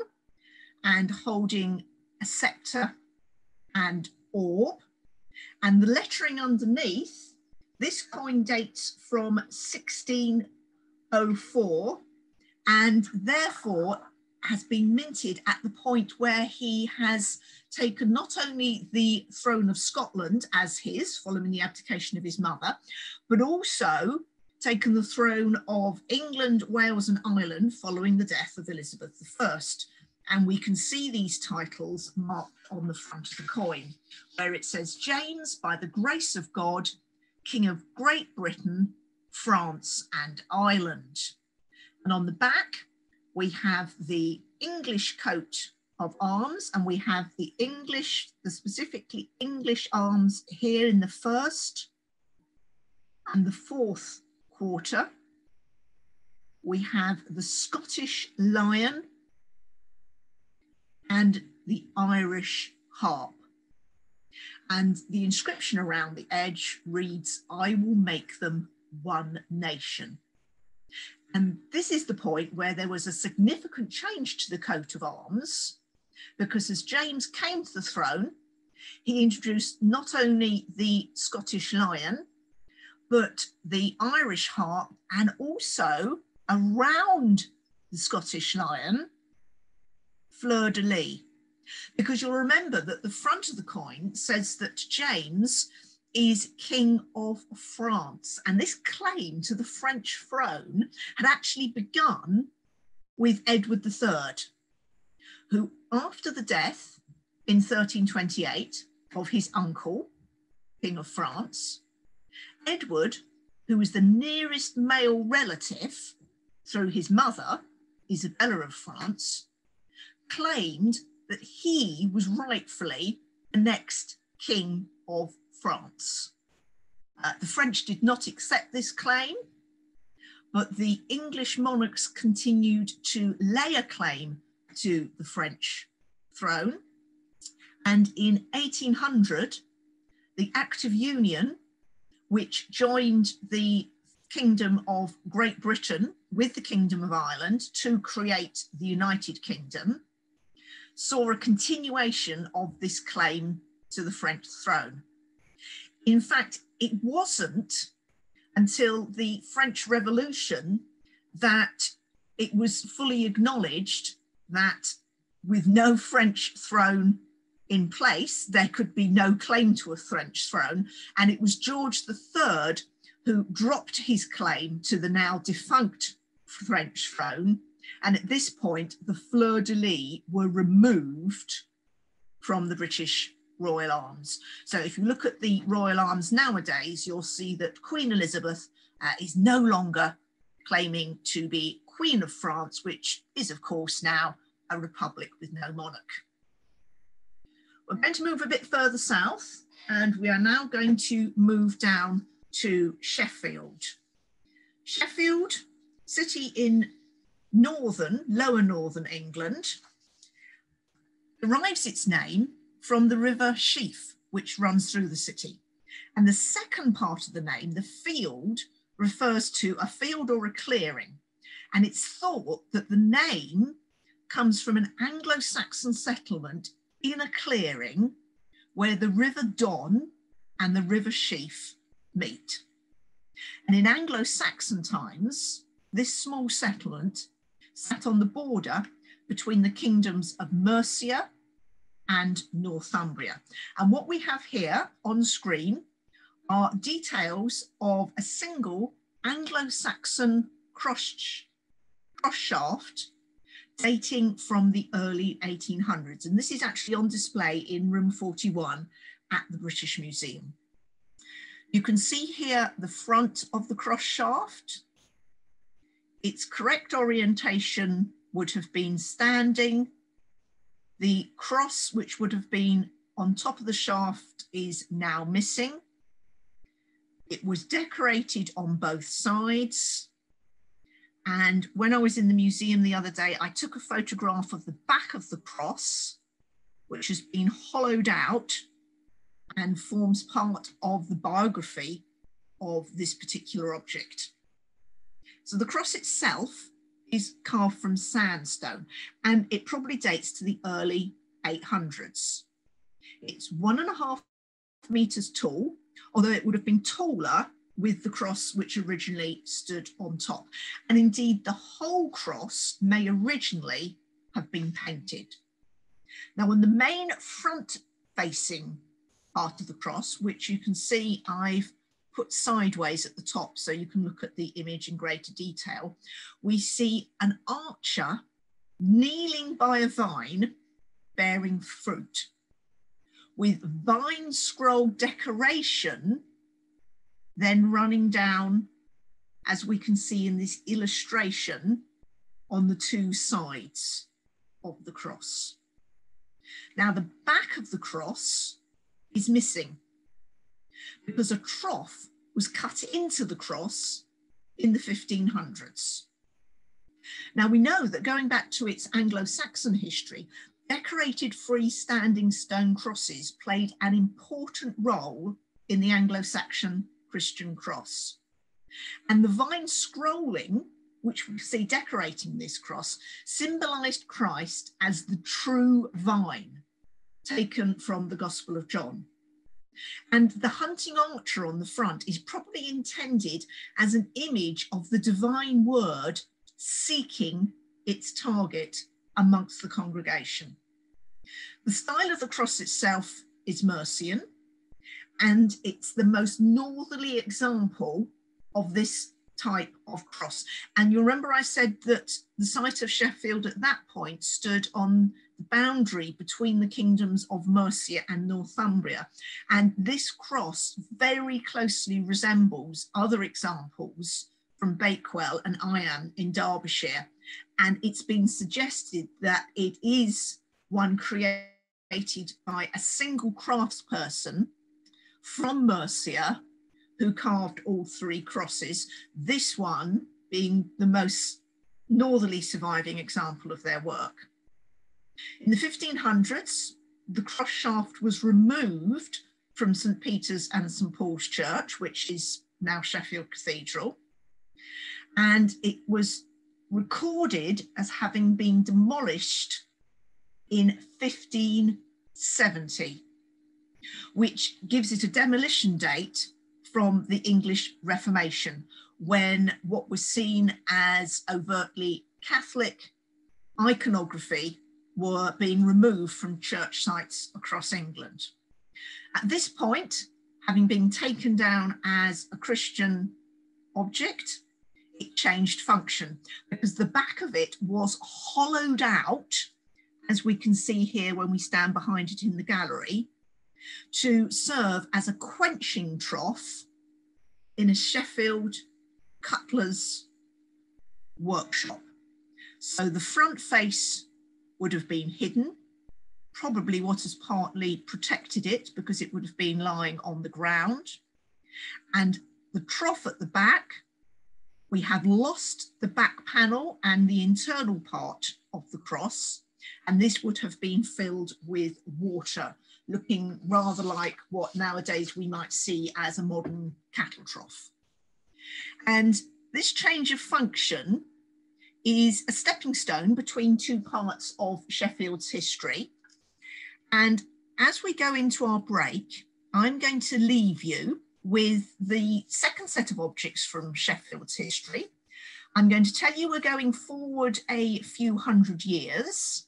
and holding a scepter and orb. And the lettering underneath, this coin dates from 1604 and therefore has been minted at the point where he has taken not only the throne of Scotland as his, following the abdication of his mother, but also taken the throne of England, Wales, and Ireland following the death of Elizabeth I. And we can see these titles marked on the front of the coin, where it says, James, by the grace of God, King of Great Britain, France, and Ireland. And on the back, we have the English coat of arms, and we have the English, the specifically English arms here in the first and the fourth quarter. We have the Scottish lion and the Irish harp. And the inscription around the edge reads, I will make them one nation. And this is the point where there was a significant change to the coat of arms, because as James came to the throne, he introduced not only the Scottish lion, but the Irish harp, and also around the Scottish lion, fleur de lis. Because you'll remember that the front of the coin says that James is King of France. And this claim to the French throne had actually begun with Edward III, who, after the death in 1328 of his uncle, King of France. Edward, who was the nearest male relative through his mother, Isabella of France, claimed that he was rightfully the next king of France. Uh, the French did not accept this claim, but the English monarchs continued to lay a claim to the French throne. And in 1800, the Act of Union, which joined the Kingdom of Great Britain with the Kingdom of Ireland to create the United Kingdom, saw a continuation of this claim to the French throne. In fact, it wasn't until the French Revolution that it was fully acknowledged that with no French throne in place, there could be no claim to a French throne. And it was George III who dropped his claim to the now defunct French throne. And at this point, the fleur de lis were removed from the British royal arms. So if you look at the royal arms nowadays, you'll see that Queen Elizabeth uh, is no longer claiming to be Queen of France, which is, of course, now a republic with no monarch. We're going to move a bit further south, and we are now going to move down to Sheffield. Sheffield, city in northern, lower northern England, derives its name from the river Sheaf, which runs through the city. And the second part of the name, the field, refers to a field or a clearing. And it's thought that the name comes from an Anglo Saxon settlement in a clearing where the River Don and the River Sheaf meet. And in Anglo Saxon times, this small settlement sat on the border between the kingdoms of Mercia and Northumbria. And what we have here on screen are details of a single Anglo-Saxon cross, cross shaft dating from the early 1800s. And this is actually on display in room 41 at the British Museum. You can see here the front of the cross shaft. Its correct orientation would have been standing. The cross, which would have been on top of the shaft, is now missing. It was decorated on both sides. And when I was in the museum the other day, I took a photograph of the back of the cross, which has been hollowed out and forms part of the biography of this particular object. So the cross itself is carved from sandstone and it probably dates to the early 800s. It's one and a half meters tall, although it would have been taller with the cross which originally stood on top. And indeed, the whole cross may originally have been painted. Now, on the main front facing part of the cross, which you can see I've put sideways at the top so you can look at the image in greater detail, we see an archer kneeling by a vine bearing fruit with vine scroll decoration then running down, as we can see in this illustration, on the two sides of the cross. Now the back of the cross is missing because a trough was cut into the cross in the 1500s. Now we know that going back to its Anglo-Saxon history, decorated freestanding stone crosses played an important role in the Anglo-Saxon Christian cross. And the vine scrolling, which we see decorating this cross, symbolized Christ as the true vine, taken from the Gospel of John. And the hunting archer on the front is probably intended as an image of the divine word seeking its target amongst the congregation. The style of the cross itself is Mercian, and it's the most northerly example of this type of cross. And you remember I said that the site of Sheffield at that point stood on boundary between the kingdoms of Mercia and Northumbria. And this cross very closely resembles other examples from Bakewell and Eyam in Derbyshire. And it's been suggested that it is one created by a single craftsperson from Mercia who carved all three crosses, this one being the most northerly surviving example of their work. In the 1500s, the cross shaft was removed from St. Peter's and St. Paul's Church, which is now Sheffield Cathedral, and it was recorded as having been demolished in 1570, which gives it a demolition date from the English Reformation, when what was seen as overtly Catholic iconography were being removed from church sites across England. At this point, having been taken down as a Christian object, it changed function because the back of it was hollowed out, as we can see here when we stand behind it in the gallery, to serve as a quenching trough in a Sheffield cutler's workshop. So the front face would have been hidden, probably what has partly protected it because it would have been lying on the ground. And the trough at the back, we have lost the back panel and the internal part of the cross, and this would have been filled with water, looking rather like what nowadays we might see as a modern cattle trough. And this change of function is a stepping stone between two parts of Sheffield's history. And as we go into our break, I'm going to leave you with the second set of objects from Sheffield's history. I'm going to tell you we're going forward a few hundred years.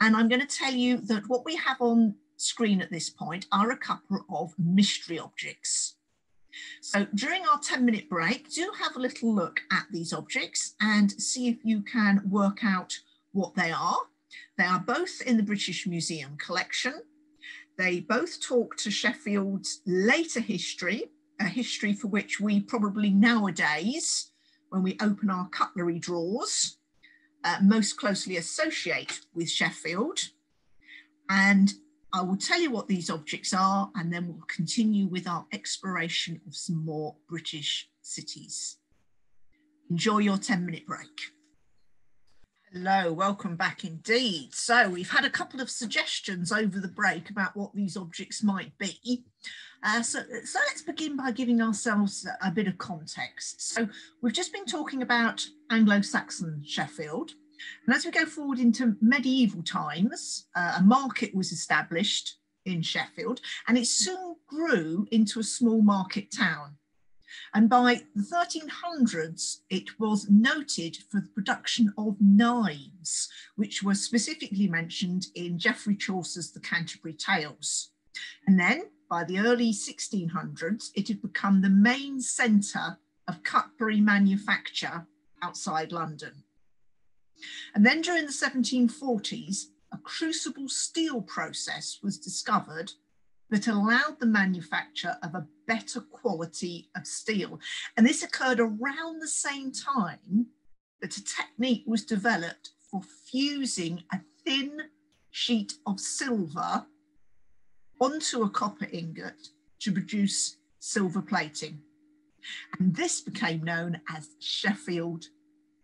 And I'm going to tell you that what we have on screen at this point are a couple of mystery objects. So during our 10 minute break, do have a little look at these objects and see if you can work out what they are. They are both in the British Museum collection. They both talk to Sheffield's later history, a history for which we probably nowadays, when we open our cutlery drawers, uh, most closely associate with Sheffield. And I will tell you what these objects are and then we'll continue with our exploration of some more British cities. Enjoy your 10 minute break. Hello, welcome back indeed. So we've had a couple of suggestions over the break about what these objects might be. Uh, so, so let's begin by giving ourselves a bit of context. So we've just been talking about Anglo-Saxon Sheffield, and as we go forward into medieval times, uh, a market was established in Sheffield and it soon grew into a small market town. And by the 1300s, it was noted for the production of knives, which were specifically mentioned in Geoffrey Chaucer's The Canterbury Tales. And then by the early 1600s, it had become the main centre of cutlery manufacture outside London. And then during the 1740s, a crucible steel process was discovered that allowed the manufacture of a better quality of steel. And this occurred around the same time that a technique was developed for fusing a thin sheet of silver onto a copper ingot to produce silver plating. And this became known as Sheffield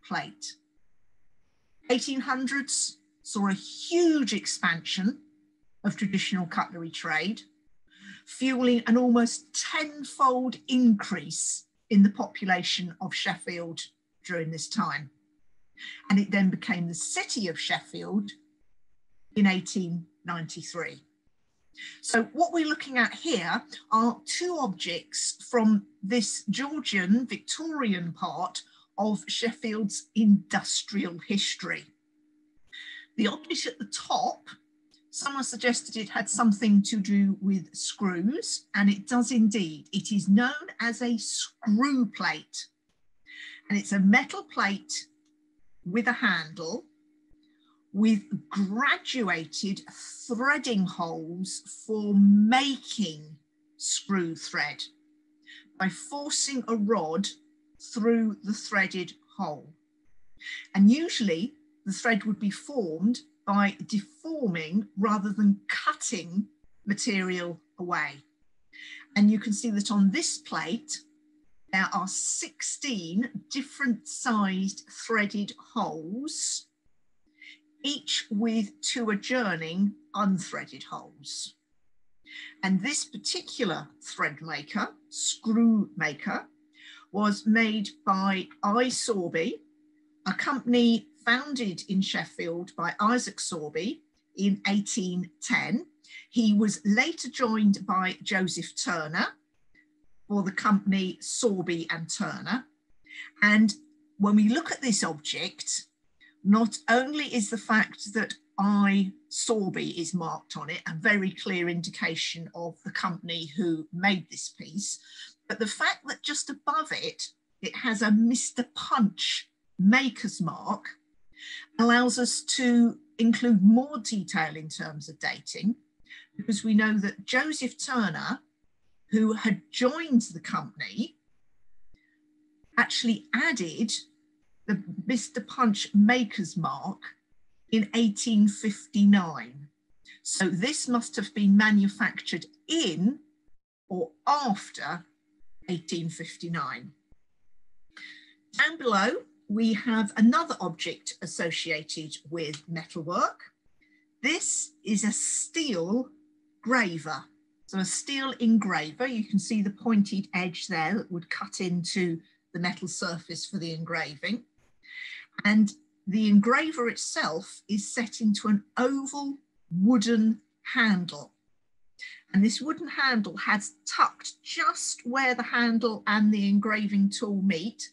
plate. 1800s saw a huge expansion of traditional cutlery trade, fueling an almost tenfold increase in the population of Sheffield during this time. And it then became the city of Sheffield in 1893. So what we're looking at here are two objects from this Georgian Victorian part of Sheffield's industrial history. The object at the top, someone suggested it had something to do with screws, and it does indeed. It is known as a screw plate, and it's a metal plate with a handle, with graduated threading holes for making screw thread by forcing a rod through the threaded hole. And usually the thread would be formed by deforming rather than cutting material away. And you can see that on this plate, there are 16 different sized threaded holes, each with two adjourning unthreaded holes. And this particular thread maker, screw maker, was made by I. Sorby, a company founded in Sheffield by Isaac Sorby in 1810. He was later joined by Joseph Turner for the company Sorby and Turner. And when we look at this object, not only is the fact that I Sorby is marked on it, a very clear indication of the company who made this piece, but the fact that just above it, it has a Mr. Punch maker's mark allows us to include more detail in terms of dating because we know that Joseph Turner, who had joined the company, actually added the Mr. Punch maker's mark in 1859. So this must have been manufactured in or after 1859. Down below, we have another object associated with metalwork. This is a steel graver. So a steel engraver, you can see the pointed edge there that would cut into the metal surface for the engraving. And the engraver itself is set into an oval wooden handle. And this wooden handle has tucked just where the handle and the engraving tool meet,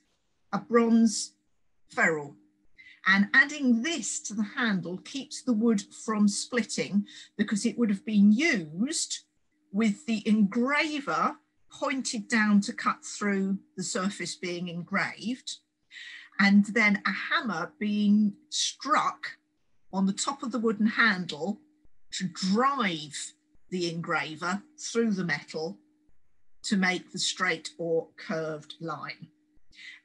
a bronze ferrule. And adding this to the handle keeps the wood from splitting because it would have been used with the engraver pointed down to cut through the surface being engraved and then a hammer being struck on the top of the wooden handle to drive the engraver through the metal to make the straight or curved line.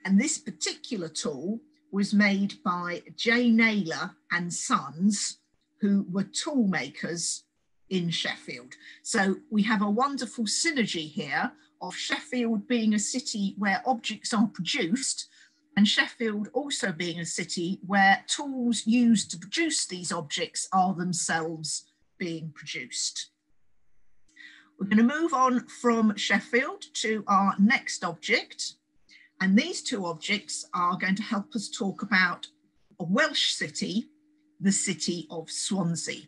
And this particular tool was made by J. Naylor and Sons, who were tool makers in Sheffield. So we have a wonderful synergy here of Sheffield being a city where objects are produced and Sheffield also being a city where tools used to produce these objects are themselves being produced. We're going to move on from Sheffield to our next object, and these two objects are going to help us talk about a Welsh city, the city of Swansea.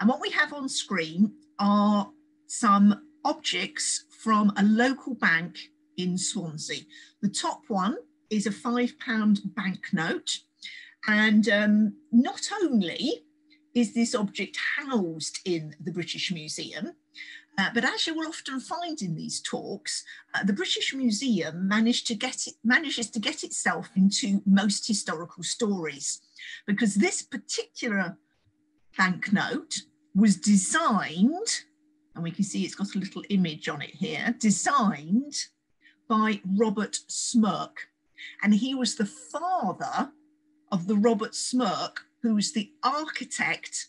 And what we have on screen are some objects from a local bank in Swansea. The top one is a five pound banknote. And um, not only is this object housed in the British Museum, uh, but as you will often find in these talks, uh, the British Museum managed to get it, manages to get itself into most historical stories because this particular banknote was designed, and we can see it's got a little image on it here, designed by Robert Smirke. And he was the father of the Robert Smirke, who was the architect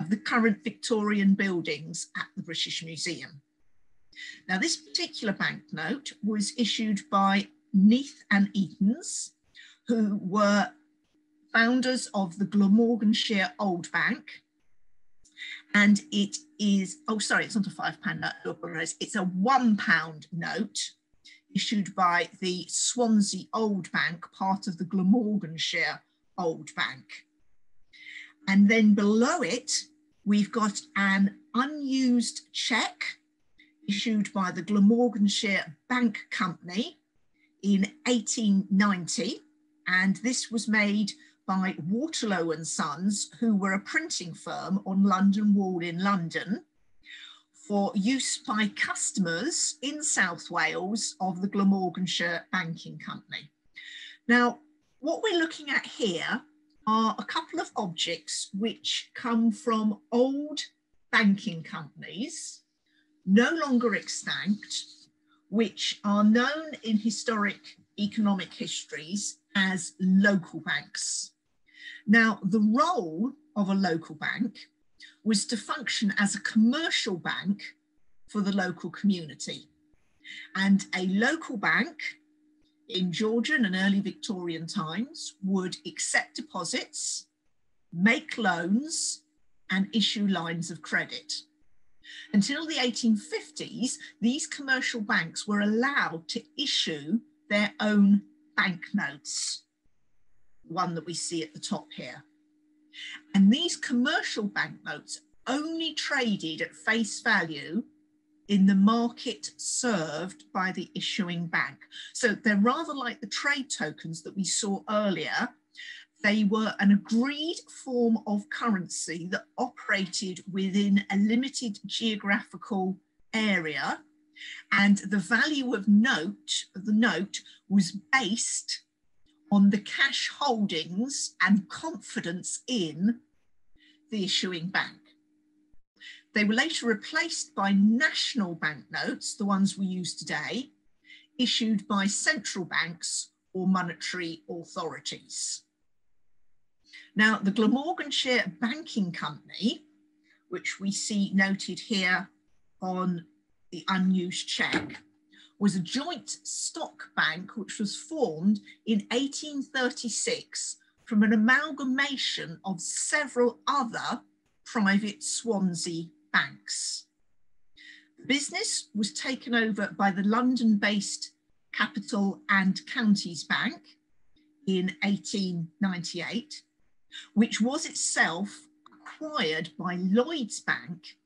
of the current Victorian buildings at the British Museum. Now, this particular banknote was issued by Neath and Eatons, who were founders of the Glamorganshire Old Bank. And it is, oh, sorry, it's not a five pound note, it's a one pound note issued by the Swansea Old Bank, part of the Glamorganshire Old Bank. And then below it, we've got an unused cheque issued by the Glamorganshire Bank Company in 1890. And this was made by Waterlow and Sons, who were a printing firm on London Wall in London for use by customers in South Wales of the Glamorganshire Banking Company. Now, what we're looking at here are a couple of objects which come from old banking companies, no longer extant, which are known in historic economic histories as local banks. Now, the role of a local bank was to function as a commercial bank for the local community. And a local bank in Georgian and early Victorian times would accept deposits, make loans, and issue lines of credit. Until the 1850s, these commercial banks were allowed to issue their own banknotes, one that we see at the top here. And these commercial banknotes only traded at face value in the market served by the issuing bank. So they're rather like the trade tokens that we saw earlier. They were an agreed form of currency that operated within a limited geographical area. And the value of note the note was based on the cash holdings and confidence in the issuing bank. They were later replaced by national banknotes, the ones we use today, issued by central banks or monetary authorities. Now, the Glamorganshire Banking Company, which we see noted here on the unused cheque, was a joint stock bank which was formed in 1836 from an amalgamation of several other private Swansea banks. The business was taken over by the London based Capital and Counties Bank in 1898, which was itself acquired by Lloyds Bank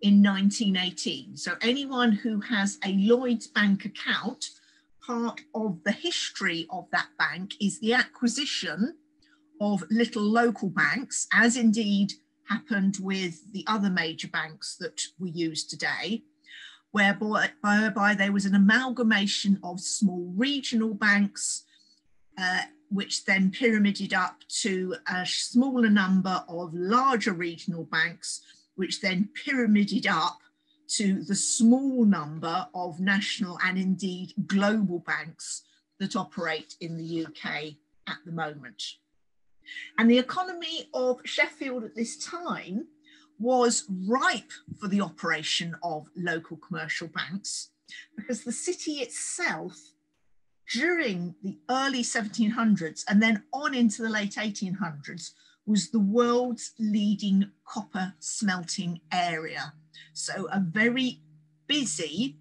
in 1918. So anyone who has a Lloyds Bank account, part of the history of that bank is the acquisition of little local banks, as indeed happened with the other major banks that we use today, whereby, whereby there was an amalgamation of small regional banks, uh, which then pyramided up to a smaller number of larger regional banks, which then pyramided up to the small number of national and indeed global banks that operate in the UK at the moment. And the economy of Sheffield at this time was ripe for the operation of local commercial banks because the city itself, during the early 1700s and then on into the late 1800s, was the world's leading copper smelting area. So, a very busy,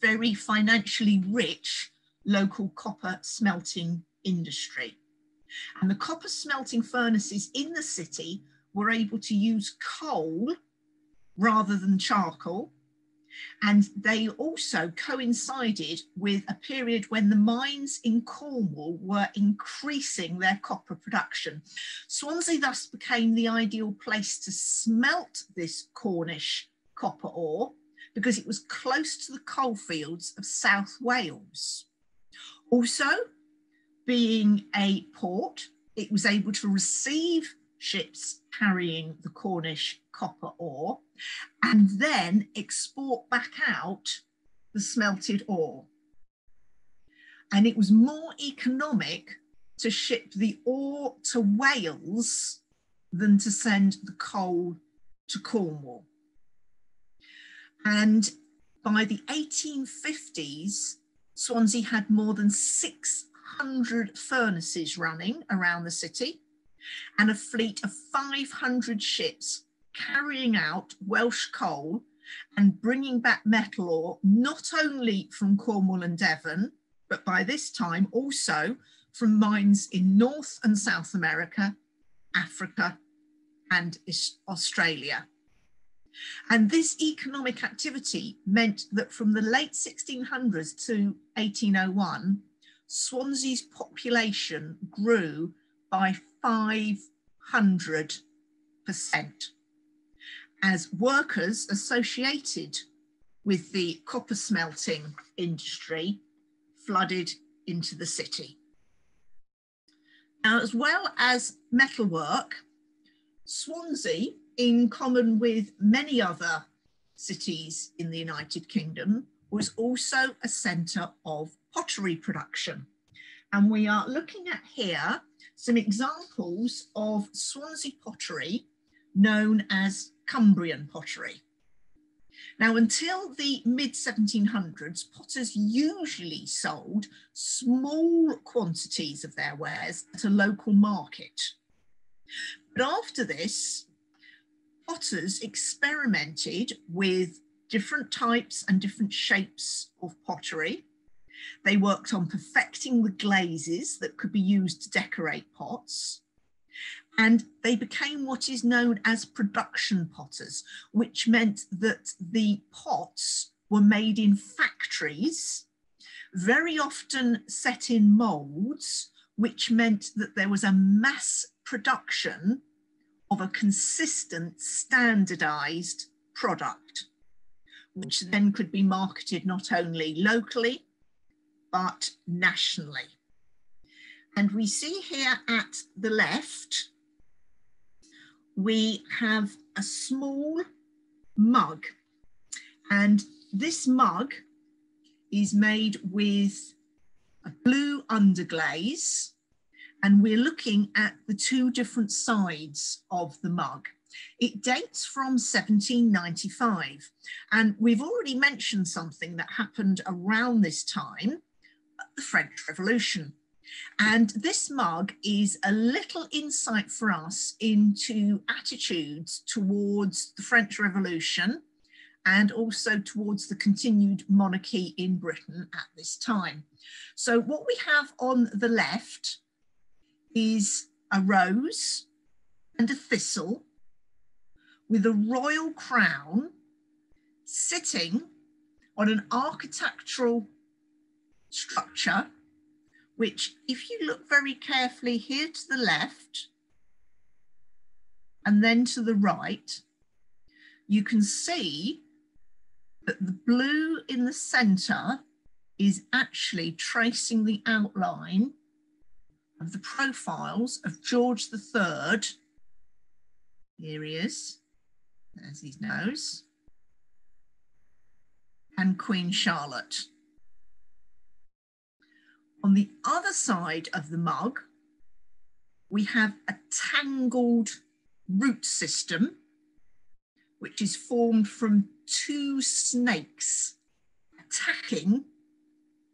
very financially rich local copper smelting industry. And the copper smelting furnaces in the city were able to use coal rather than charcoal. And they also coincided with a period when the mines in Cornwall were increasing their copper production. Swansea thus became the ideal place to smelt this Cornish copper ore because it was close to the coalfields of South Wales. Also, being a port, it was able to receive ships carrying the Cornish copper ore and then export back out the smelted ore. And it was more economic to ship the ore to Wales than to send the coal to Cornwall. And by the 1850s, Swansea had more than 6 100 furnaces running around the city and a fleet of 500 ships carrying out Welsh coal and bringing back metal ore not only from Cornwall and Devon, but by this time also from mines in North and South America, Africa, and Australia. And this economic activity meant that from the late 1600s to 1801, Swansea's population grew by 500% as workers associated with the copper smelting industry flooded into the city. Now, as well as metalwork, Swansea, in common with many other cities in the United Kingdom, was also a centre of pottery production. And we are looking at here some examples of Swansea pottery known as Cambrian pottery. Now, until the mid 1700s, potters usually sold small quantities of their wares at a local market. But after this, potters experimented with different types and different shapes of pottery. They worked on perfecting the glazes that could be used to decorate pots. And they became what is known as production potters, which meant that the pots were made in factories, very often set in molds, which meant that there was a mass production of a consistent, standardized product, which then could be marketed not only locally, but nationally. And we see here at the left we have a small mug. And this mug is made with a blue underglaze. And we're looking at the two different sides of the mug. It dates from 1795. And we've already mentioned something that happened around this time, the French Revolution. And this mug is a little insight for us into attitudes towards the French Revolution and also towards the continued monarchy in Britain at this time. So what we have on the left is a rose and a thistle with a royal crown sitting on an architectural structure which if you look very carefully here to the left and then to the right, you can see that the blue in the center is actually tracing the outline of the profiles of George III. Here he is, there's his nose, and Queen Charlotte. On the other side of the mug, we have a tangled root system, which is formed from two snakes attacking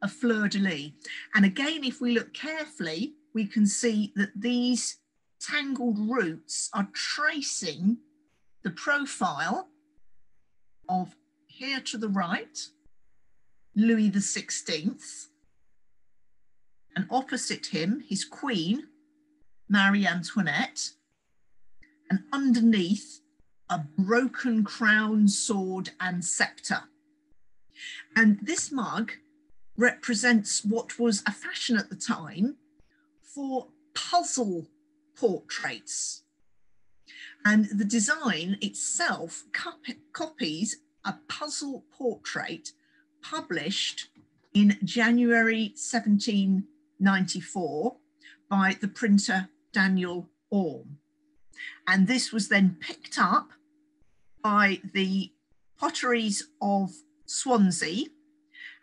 a fleur-de-lis. And again, if we look carefully, we can see that these tangled roots are tracing the profile of here to the right, Louis the 16th, and opposite him, his queen, Marie Antoinette, and underneath, a broken crown, sword, and scepter. And this mug represents what was a fashion at the time for puzzle portraits. And the design itself copies a puzzle portrait published in January 17 94 by the printer Daniel Orme. And this was then picked up by the potteries of Swansea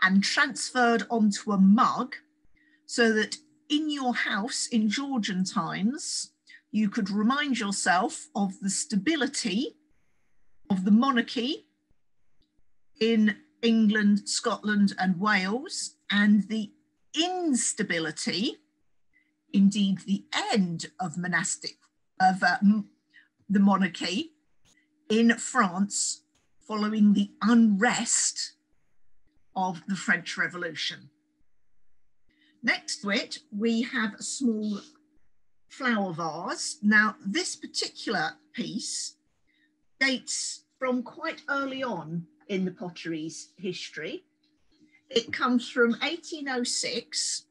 and transferred onto a mug so that in your house in Georgian times, you could remind yourself of the stability of the monarchy in England, Scotland, and Wales, and the instability, indeed the end of monastic, of uh, the monarchy in France following the unrest of the French Revolution. Next to it, we have a small flower vase. Now, this particular piece dates from quite early on in the pottery's history. It comes from 1806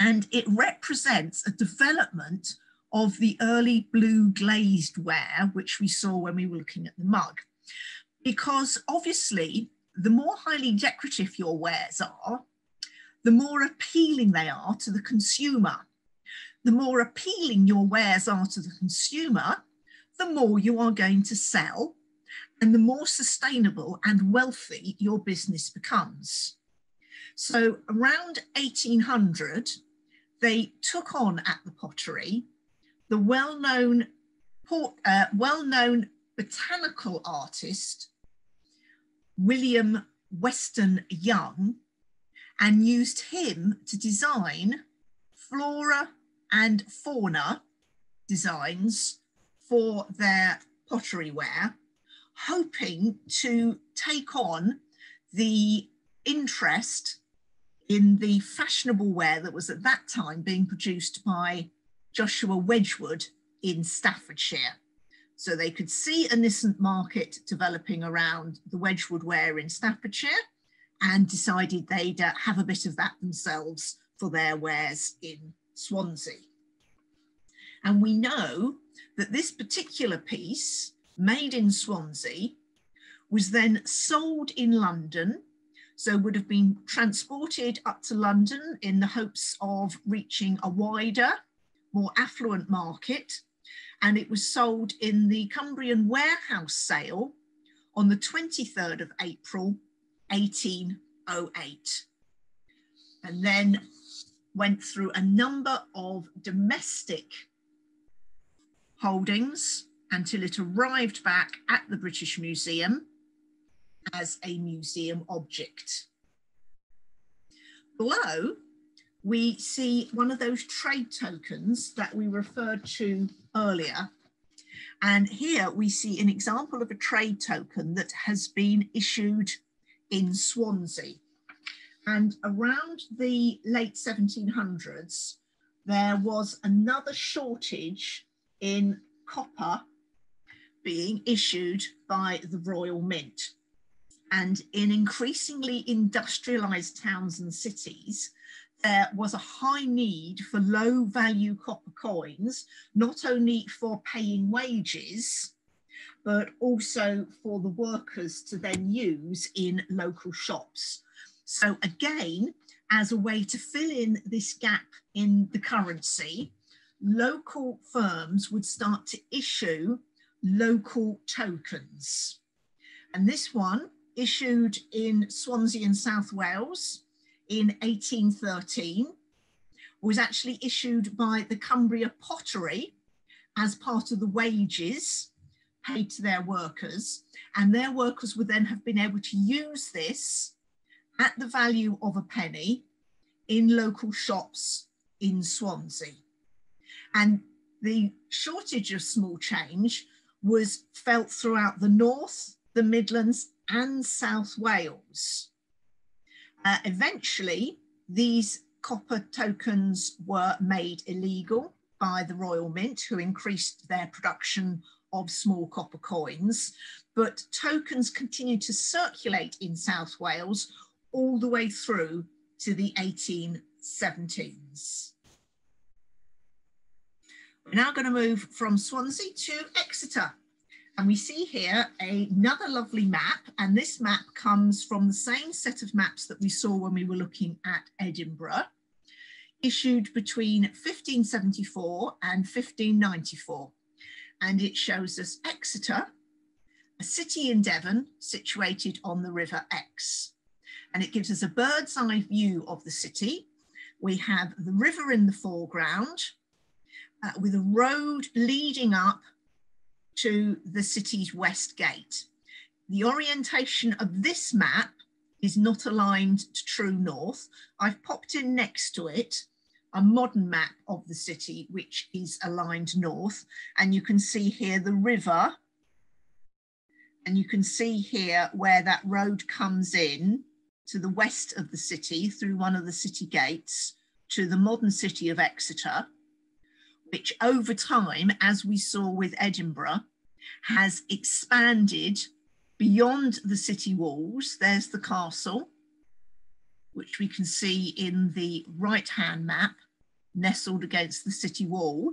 and it represents a development of the early blue glazed ware, which we saw when we were looking at the mug. Because obviously, the more highly decorative your wares are, the more appealing they are to the consumer. the more appealing your wares are to the consumer, the more you are going to sell and the more sustainable and wealthy your business becomes. So around 1800, they took on at the pottery the well-known uh, well-known botanical artist William Weston Young and used him to design flora and fauna designs for their pottery ware, hoping to take on the interest in the fashionable ware that was at that time being produced by Josiah Wedgwood in Staffordshire. So they could see a nascent market developing around the Wedgwood ware in Staffordshire and decided they'd uh, have a bit of that themselves for their wares in Swansea. And we know that this particular piece, made in Swansea, was then sold in London, so would have been transported up to London in the hopes of reaching a wider, more affluent market. And it was sold in the Cambrian warehouse sale on the 23rd of April, 1808. And then went through a number of domestic holdings until it arrived back at the British Museum as a museum object. Below, we see one of those trade tokens that we referred to earlier. And here we see an example of a trade token that has been issued in Swansea. And around the late 1700s, there was another shortage in copper being issued by the Royal Mint. And in increasingly industrialized towns and cities, there was a high need for low value copper coins, not only for paying wages, but also for the workers to then use in local shops. So again, as a way to fill in this gap in the currency, local firms would start to issue local tokens. And this one issued in Swansea and South Wales in 1813 was actually issued by the Cambrian Pottery as part of the wages paid to their workers. And their workers would then have been able to use this at the value of a penny in local shops in Swansea. And the shortage of small change was felt throughout the North, the Midlands, and South Wales. Uh, eventually, these copper tokens were made illegal by the Royal Mint, who increased their production of small copper coins. But tokens continued to circulate in South Wales all the way through to the 1817s. We're now going to move from Swansea to Exeter. And we see here another lovely map. And this map comes from the same set of maps that we saw when we were looking at Edinburgh, issued between 1574 and 1594. And it shows us Exeter, a city in Devon situated on the River Exe. And it gives us a bird's eye view of the city. We have the river in the foreground, uh, with a road leading up to the city's west gate. The orientation of this map is not aligned to true north. I've popped in next to it a modern map of the city, which is aligned north. And you can see here the river. And you can see here where that road comes in to the west of the city through one of the city gates to the modern city of Exeter which over time, as we saw with Edinburgh, has expanded beyond the city walls. There's the castle, which we can see in the right hand map, nestled against the city wall,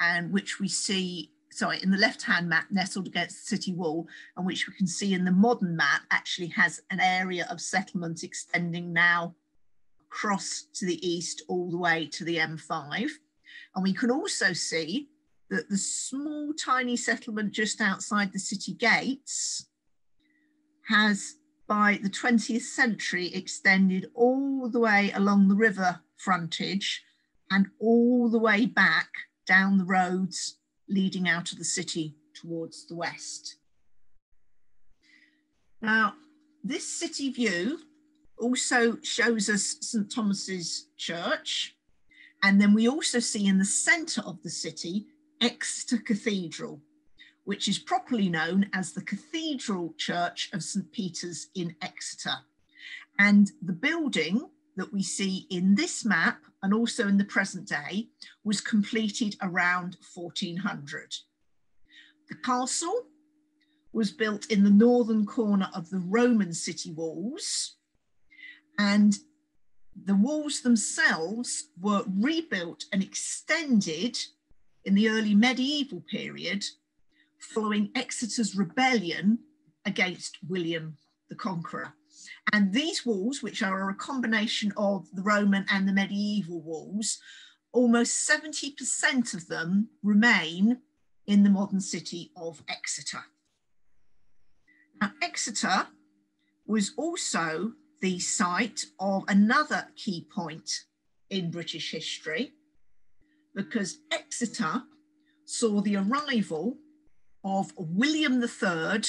and which we see, sorry, in the left hand map, nestled against the city wall, and which we can see in the modern map actually has an area of settlement extending now across to the east all the way to the M5. And we can also see that the small, tiny settlement just outside the city gates has, by the 20th century, extended all the way along the river frontage and all the way back down the roads leading out of the city towards the west. Now, this city view also shows us St Thomas's Church, and then we also see in the centre of the city Exeter Cathedral, which is properly known as the Cathedral Church of St Peter's in Exeter. And the building that we see in this map and also in the present day was completed around 1400. The castle was built in the northern corner of the Roman city walls and the walls themselves were rebuilt and extended in the early medieval period following Exeter's rebellion against William the Conqueror. And these walls, which are a combination of the Roman and the medieval walls, almost 70% of them remain in the modern city of Exeter. Now, Exeter was also the site of another key point in British history because Exeter saw the arrival of William III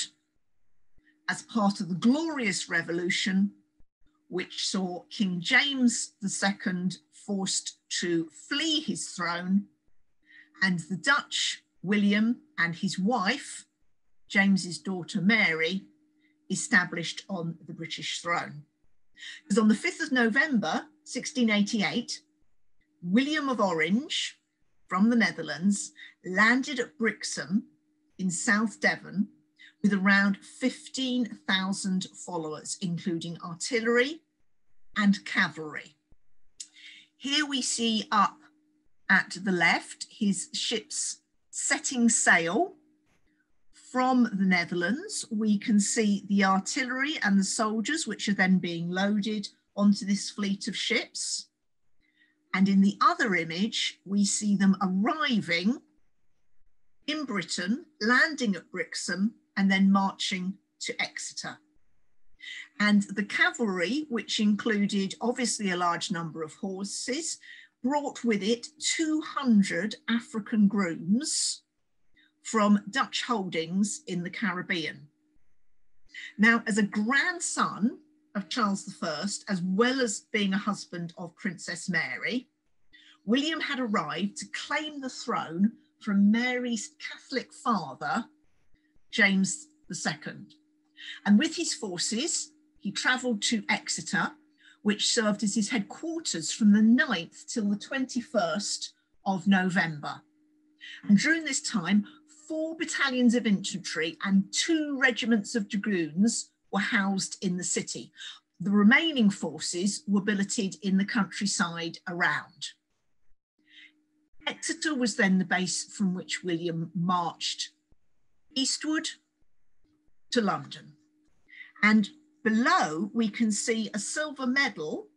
as part of the Glorious Revolution, which saw King James II forced to flee his throne, and the Dutch William and his wife, James's daughter Mary, established on the British throne. Because on the 5th of November, 1688, William of Orange from the Netherlands landed at Brixham in South Devon with around 15,000 followers, including artillery and cavalry. Here we see up at the left his ships setting sail from the Netherlands. We can see the artillery and the soldiers, which are then being loaded onto this fleet of ships. And in the other image, we see them arriving in Britain, landing at Brixham, and then marching to Exeter. And the cavalry, which included obviously a large number of horses, brought with it 200 African grooms from Dutch holdings in the Caribbean. Now, as a grandson of Charles I, as well as being a husband of Princess Mary, William had arrived to claim the throne from Mary's Catholic father, James II. And with his forces, he travelled to Exeter, which served as his headquarters from the 9th till the 21st of November. And during this time, four battalions of infantry and two regiments of dragoons were housed in the city. The remaining forces were billeted in the countryside around. Exeter was then the base from which William marched eastward to London. And below we can see a silver medal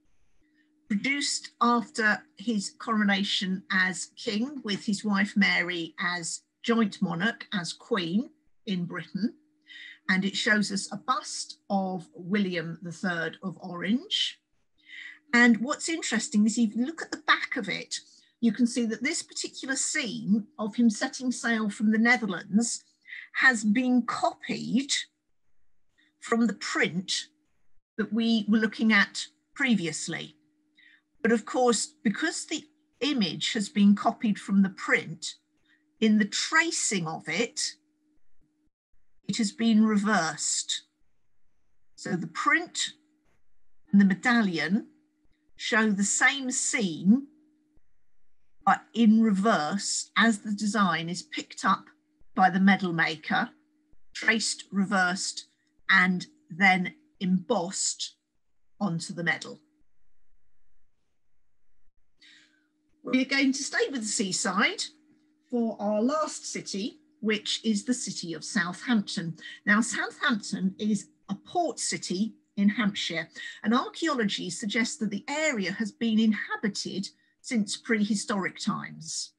produced after his coronation as king with his wife Mary as joint monarch, as queen in Britain. And it shows us a bust of William III of Orange. And what's interesting is if you look at the back of it, you can see that this particular scene of him setting sail from the Netherlands has been copied from the print that we were looking at previously. But of course, because the image has been copied from the print, in the tracing of it, it has been reversed. So the print and the medallion show the same scene but in reverse as the design is picked up by the medal maker, traced, reversed, and then embossed onto the medal. We're going to stay with the seaside for our last city, which is the city of Southampton. Now, Southampton is a port city in Hampshire, and archaeology suggests that the area has been inhabited since prehistoric times.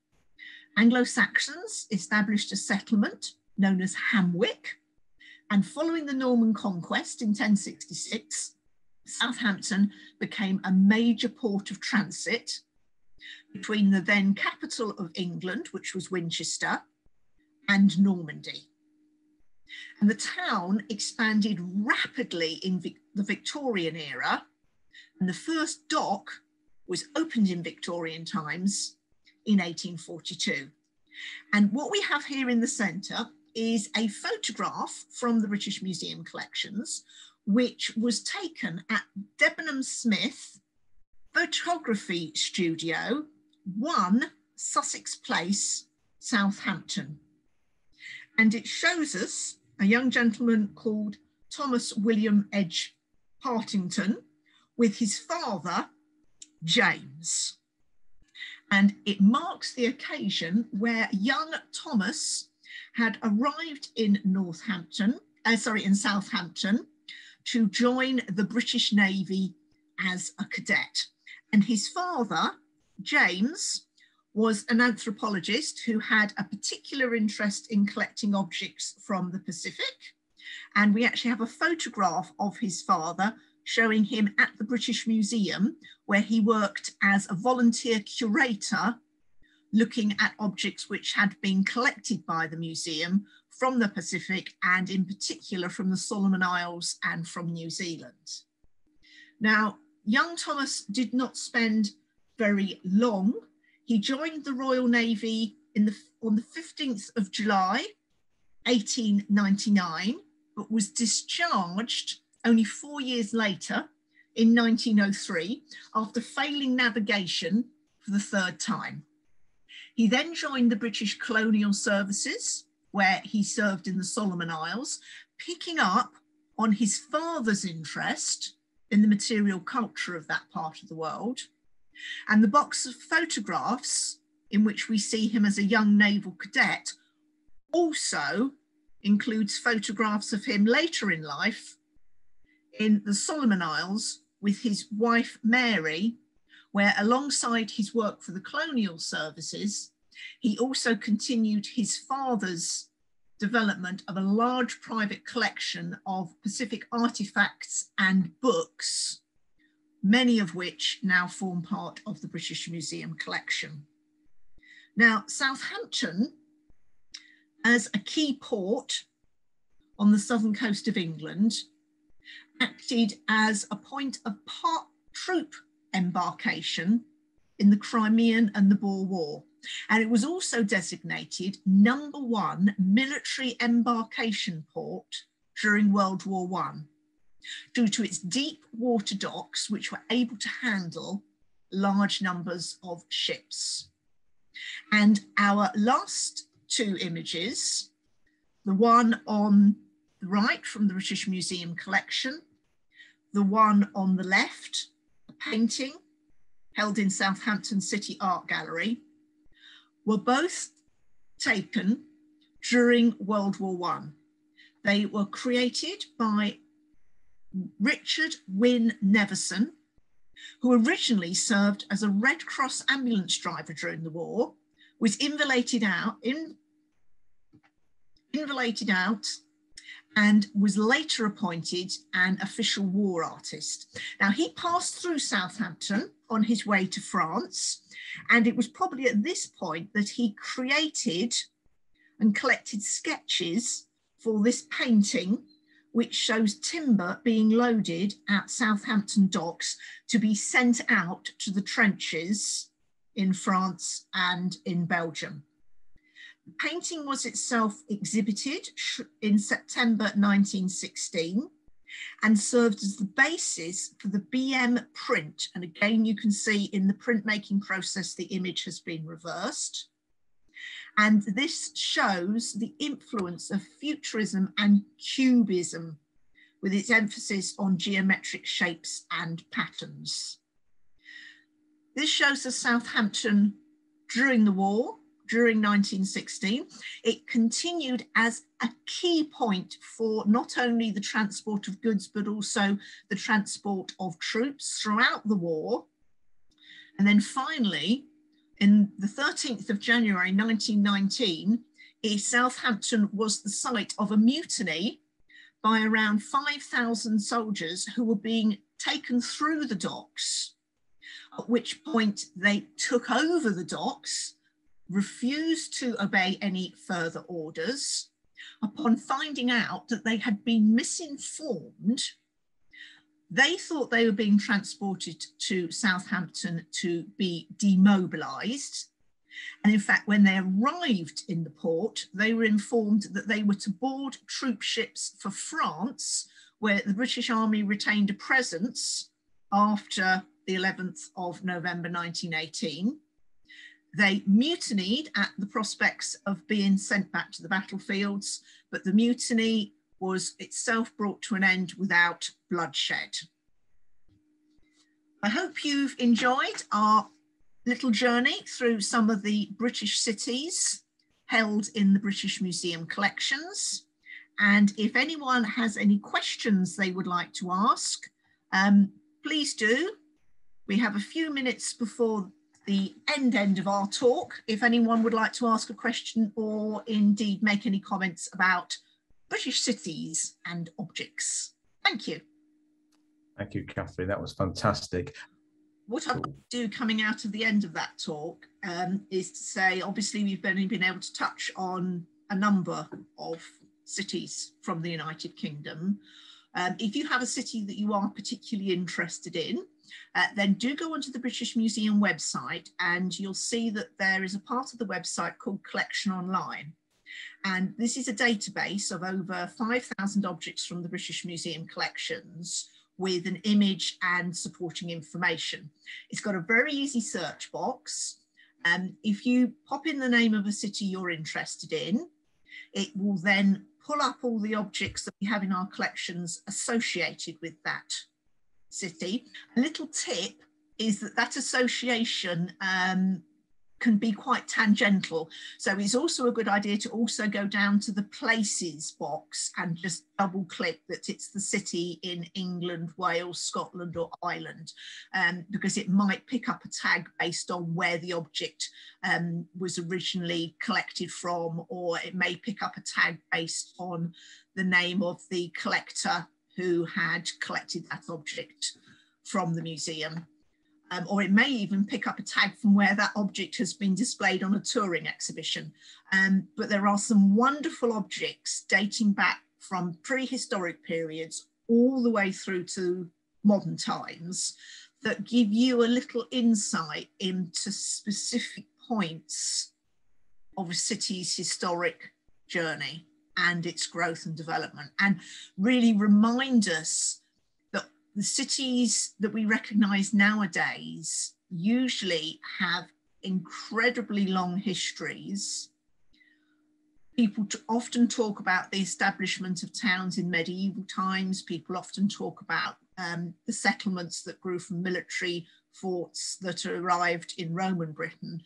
Anglo-Saxons established a settlement known as Hamwic, and following the Norman conquest in 1066, Southampton became a major port of transit between the then capital of England, which was Winchester, and Normandy. And the town expanded rapidly in Vic the Victorian era, and the first dock was opened in Victorian times in 1842. And what we have here in the centre is a photograph from the British Museum collections, which was taken at Debenham Smith Photography Studio, 1 Sussex Place, Southampton. And it shows us a young gentleman called Thomas William Edge Partington with his father, James. And it marks the occasion where young Thomas had arrived in Northampton, uh, sorry, in Southampton to join the British Navy as a cadet. And his father, James, was an anthropologist who had a particular interest in collecting objects from the Pacific. And we actually have a photograph of his father showing him at the British Museum, where he worked as a volunteer curator looking at objects which had been collected by the museum from the Pacific and in particular from the Solomon Isles and from New Zealand. Now, young Thomas did not spend very long. He joined the Royal Navy in the, on the 15th of July, 1899, but was discharged only four years later in 1903 after failing navigation for the third time. He then joined the British Colonial Services, where he served in the Solomon Isles, picking up on his father's interest in the material culture of that part of the world. And the box of photographs in which we see him as a young naval cadet also includes photographs of him later in life in the Solomon Isles with his wife Mary, where alongside his work for the colonial services, he also continued his father's development of a large private collection of Pacific artifacts and books, many of which now form part of the British Museum collection. Now, Southampton, as a key port on the southern coast of England, acted as a point of part troop embarkation in the Crimean and the Boer War. And it was also designated number one military embarkation port during World War I, due to its deep water docks, which were able to handle large numbers of ships. And our last two images, the one on the right from the British Museum collection, the one on the left, a painting held in Southampton City Art Gallery, were both taken during World War One. They were created by Richard Wynne Nevinson, who originally served as a Red Cross ambulance driver during the war, was invalided out, in, out and was later appointed an official war artist. Now, he passed through Southampton on his way to France, and it was probably at this point that he created and collected sketches for this painting, which shows timber being loaded at Southampton docks to be sent out to the trenches in France and in Belgium. The painting was itself exhibited in September 1916 and served as the basis for the BM print. And again, you can see in the printmaking process, the image has been reversed. And this shows the influence of futurism and cubism with its emphasis on geometric shapes and patterns. This shows the Southampton during the war during 1916. It continued as a key point for not only the transport of goods, but also the transport of troops throughout the war. And then finally, in the 13th of January 1919, Southampton was the site of a mutiny by around 5,000 soldiers who were being taken through the docks, at which point they took over the docks, refused to obey any further orders. Upon finding out that they had been misinformed, they thought they were being transported to Southampton to be demobilized. And in fact, when they arrived in the port, they were informed that they were to board troop ships for France, where the British Army retained a presence after the 11th of November 1918. They mutinied at the prospects of being sent back to the battlefields, but the mutiny was itself brought to an end without bloodshed. I hope you've enjoyed our little journey through some of the British cities held in the British Museum collections. And if anyone has any questions they would like to ask, um, please do. We have a few minutes before the end end of our talk. If anyone would like to ask a question or indeed make any comments about British cities and objects. Thank you. Thank you, Katharine. That was fantastic. What I'll do coming out of the end of that talk um, is to say, obviously, we've only been able to touch on a number of cities from the United Kingdom. Um, if you have a city that you are particularly interested in, uh, then do go onto the British Museum website and you'll see that there is a part of the website called Collection Online. And this is a database of over 5,000 objects from the British Museum collections with an image and supporting information. It's got a very easy search box. Um, if you pop in the name of a city you're interested in, it will then pull up all the objects that we have in our collections associated with that city. A little tip is that that association um, can be quite tangential. So it's also a good idea to also go down to the places box and just double click that it's the city in England, Wales, Scotland or Ireland, um, because it might pick up a tag based on where the object um, was originally collected from, or it may pick up a tag based on the name of the collector who had collected that object from the museum um, or it may even pick up a tag from where that object has been displayed on a touring exhibition. Um, but there are some wonderful objects dating back from prehistoric periods all the way through to modern times that give you a little insight into specific points of a city's historic journey and its growth and development and really remind us the cities that we recognize nowadays usually have incredibly long histories. People often talk about the establishment of towns in medieval times. People often talk about um, the settlements that grew from military forts that arrived in Roman Britain.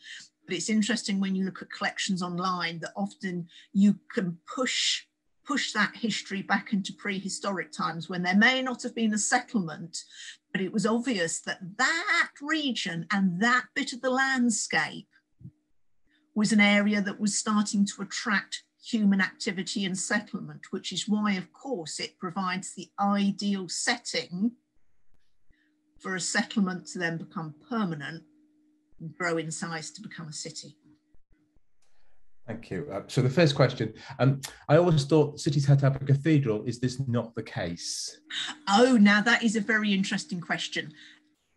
But it's interesting when you look at collections online that often you can push push that history back into prehistoric times when there may not have been a settlement, but it was obvious that that region and that bit of the landscape was an area that was starting to attract human activity and settlement, which is why, of course, it provides the ideal setting for a settlement to then become permanent and grow in size to become a city. Thank you. Uh, so the first question, um, I always thought cities had to have a cathedral. Is this not the case? Oh, now that is a very interesting question.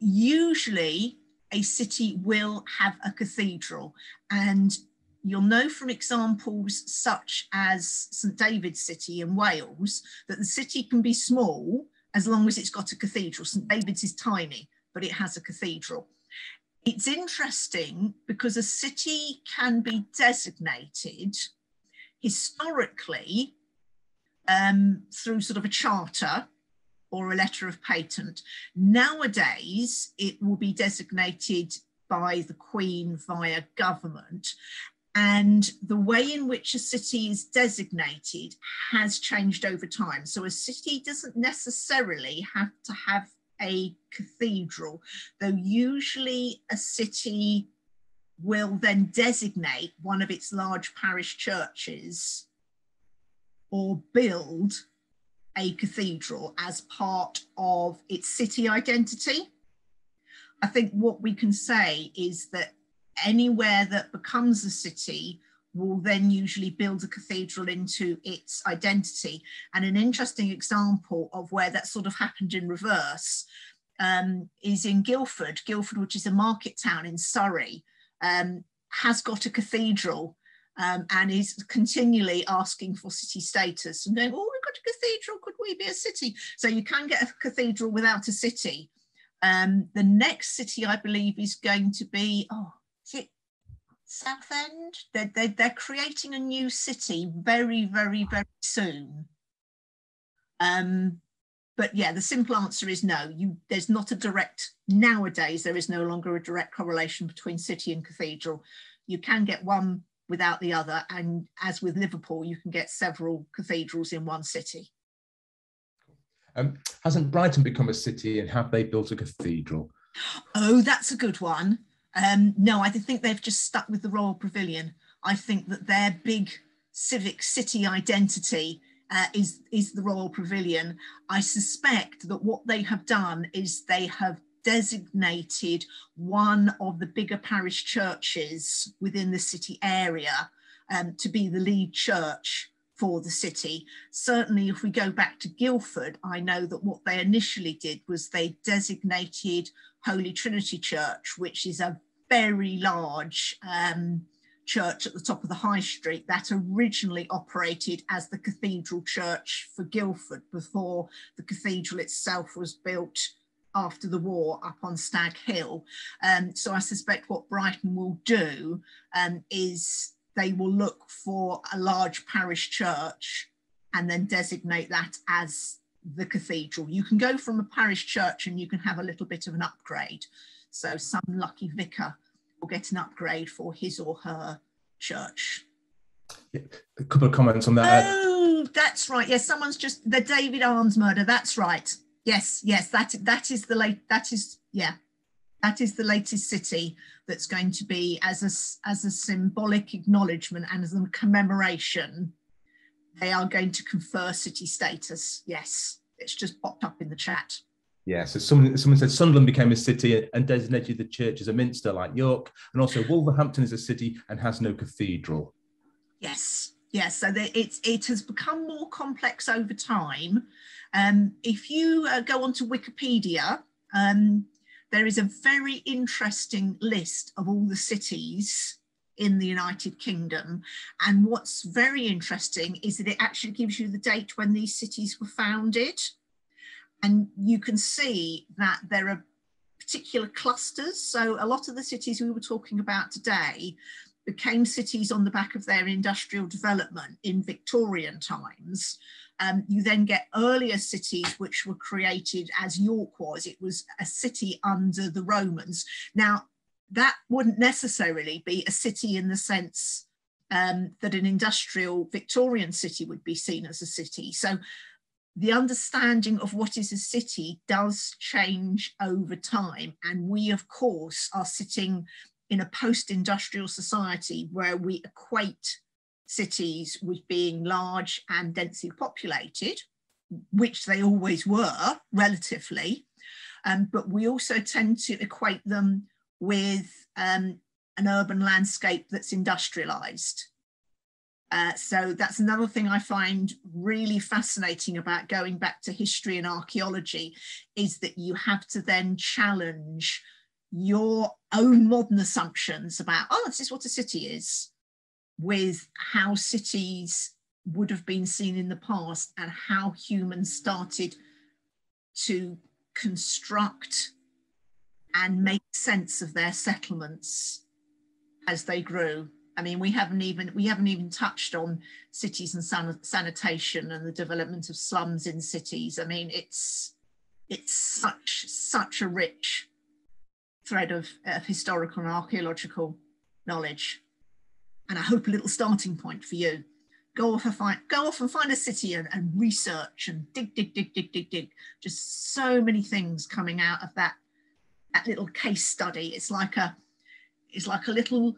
Usually a city will have a cathedral and you'll know from examples such as St David's City in Wales that the city can be small as long as it's got a cathedral. St David's is tiny, but it has a cathedral it's interesting because a city can be designated historically um, through sort of a charter or a letter of patent. Nowadays, it will be designated by the Queen via government. And the way in which a city is designated has changed over time. So a city doesn't necessarily have to have a cathedral, though usually a city will then designate one of its large parish churches or build a cathedral as part of its city identity. I think what we can say is that anywhere that becomes a city will then usually build a cathedral into its identity. And an interesting example of where that sort of happened in reverse um, is in Guildford. Guildford, which is a market town in Surrey, um, has got a cathedral um, and is continually asking for city status and going, oh, we've got a cathedral, could we be a city? So you can get a cathedral without a city. Um, the next city, I believe, is going to be, oh, Southend? They're, they're, they're creating a new city very, very, very soon. Um, but yeah, the simple answer is no. You there's not a direct nowadays. There is no longer a direct correlation between city and cathedral. You can get one without the other, and as with Liverpool, you can get several cathedrals in one city. Um, hasn't Brighton become a city, and have they built a cathedral? *gasps* Oh, that's a good one. Um, no, I think they've just stuck with the Royal Pavilion. I think that their big civic city identity uh, is, is the Royal Pavilion. I suspect that what they have done is they have designated one of the bigger parish churches within the city area um, to be the lead church for the city. Certainly, if we go back to Guildford, I know that what they initially did was they designated Holy Trinity Church, which is a very large um, church at the top of the high street that originally operated as the cathedral church for Guildford before the cathedral itself was built after the war up on Stag Hill. Um, so I suspect what Brighton will do um, is they will look for a large parish church and then designate that as the cathedral. You can go from a parish church and you can have a little bit of an upgrade. So some lucky vicar will get an upgrade for his or her church. Yeah, a couple of comments on that. Oh, that's right. Yes, someone's just the David Amess murder. That's right. Yes, yes, that that is the late. That is yeah, that is the latest city that's going to be as a as a symbolic acknowledgement and as a commemoration. They are going to confer city status. Yes, it's just popped up in the chat. Yeah, so someone, someone said Sunderland became a city and designated the church as a minster like York, and also Wolverhampton is a city and has no cathedral. Yes, yes. So the, it, it has become more complex over time. Um, if you uh, go onto Wikipedia, um, there is a very interesting list of all the cities in the United Kingdom. And what's very interesting is that it actually gives you the date when these cities were founded. And you can see that there are particular clusters. So a lot of the cities we were talking about today became cities on the back of their industrial development in Victorian times. Um, you then get earlier cities which were created as York was. It was a city under the Romans. Now, that wouldn't necessarily be a city in the sense um, that an industrial Victorian city would be seen as a city. So the understanding of what is a city does change over time. And we, of course, are sitting in a post industrial society where we equate cities with being large and densely populated, which they always were relatively. Um, but we also tend to equate them with um, an urban landscape that's industrialized. Uh, so that's another thing I find really fascinating about going back to history and archaeology is that you have to then challenge your own modern assumptions about, oh, this is what a city is, with how cities would have been seen in the past and how humans started to construct and make sense of their settlements as they grew I mean, we haven't even we haven't even touched on cities and san sanitation and the development of slums in cities. I mean, it's it's such such a rich thread of, of historical and archaeological knowledge, and I hope a little starting point for you. Go off and find go off and find a city and, and research and dig dig dig dig dig dig. Just so many things coming out of that that little case study. It's like a it's like a little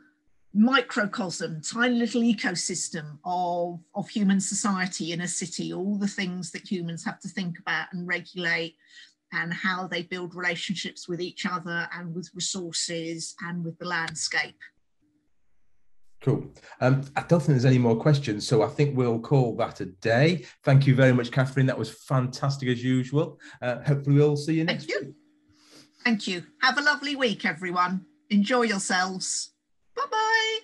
microcosm tiny little ecosystem of of human society in a city. All the things that humans have to think about and regulate and how they build relationships with each other and with resources and with the landscape Cool. Um, I don't think there's any more questions, so I think we'll call that a day. Thank you very much, Katharine. That was fantastic as usual. Uh, hopefully, we'll see you next Thank you. week. Thank you. Have a lovely week, everyone. Enjoy yourselves. Bye bye.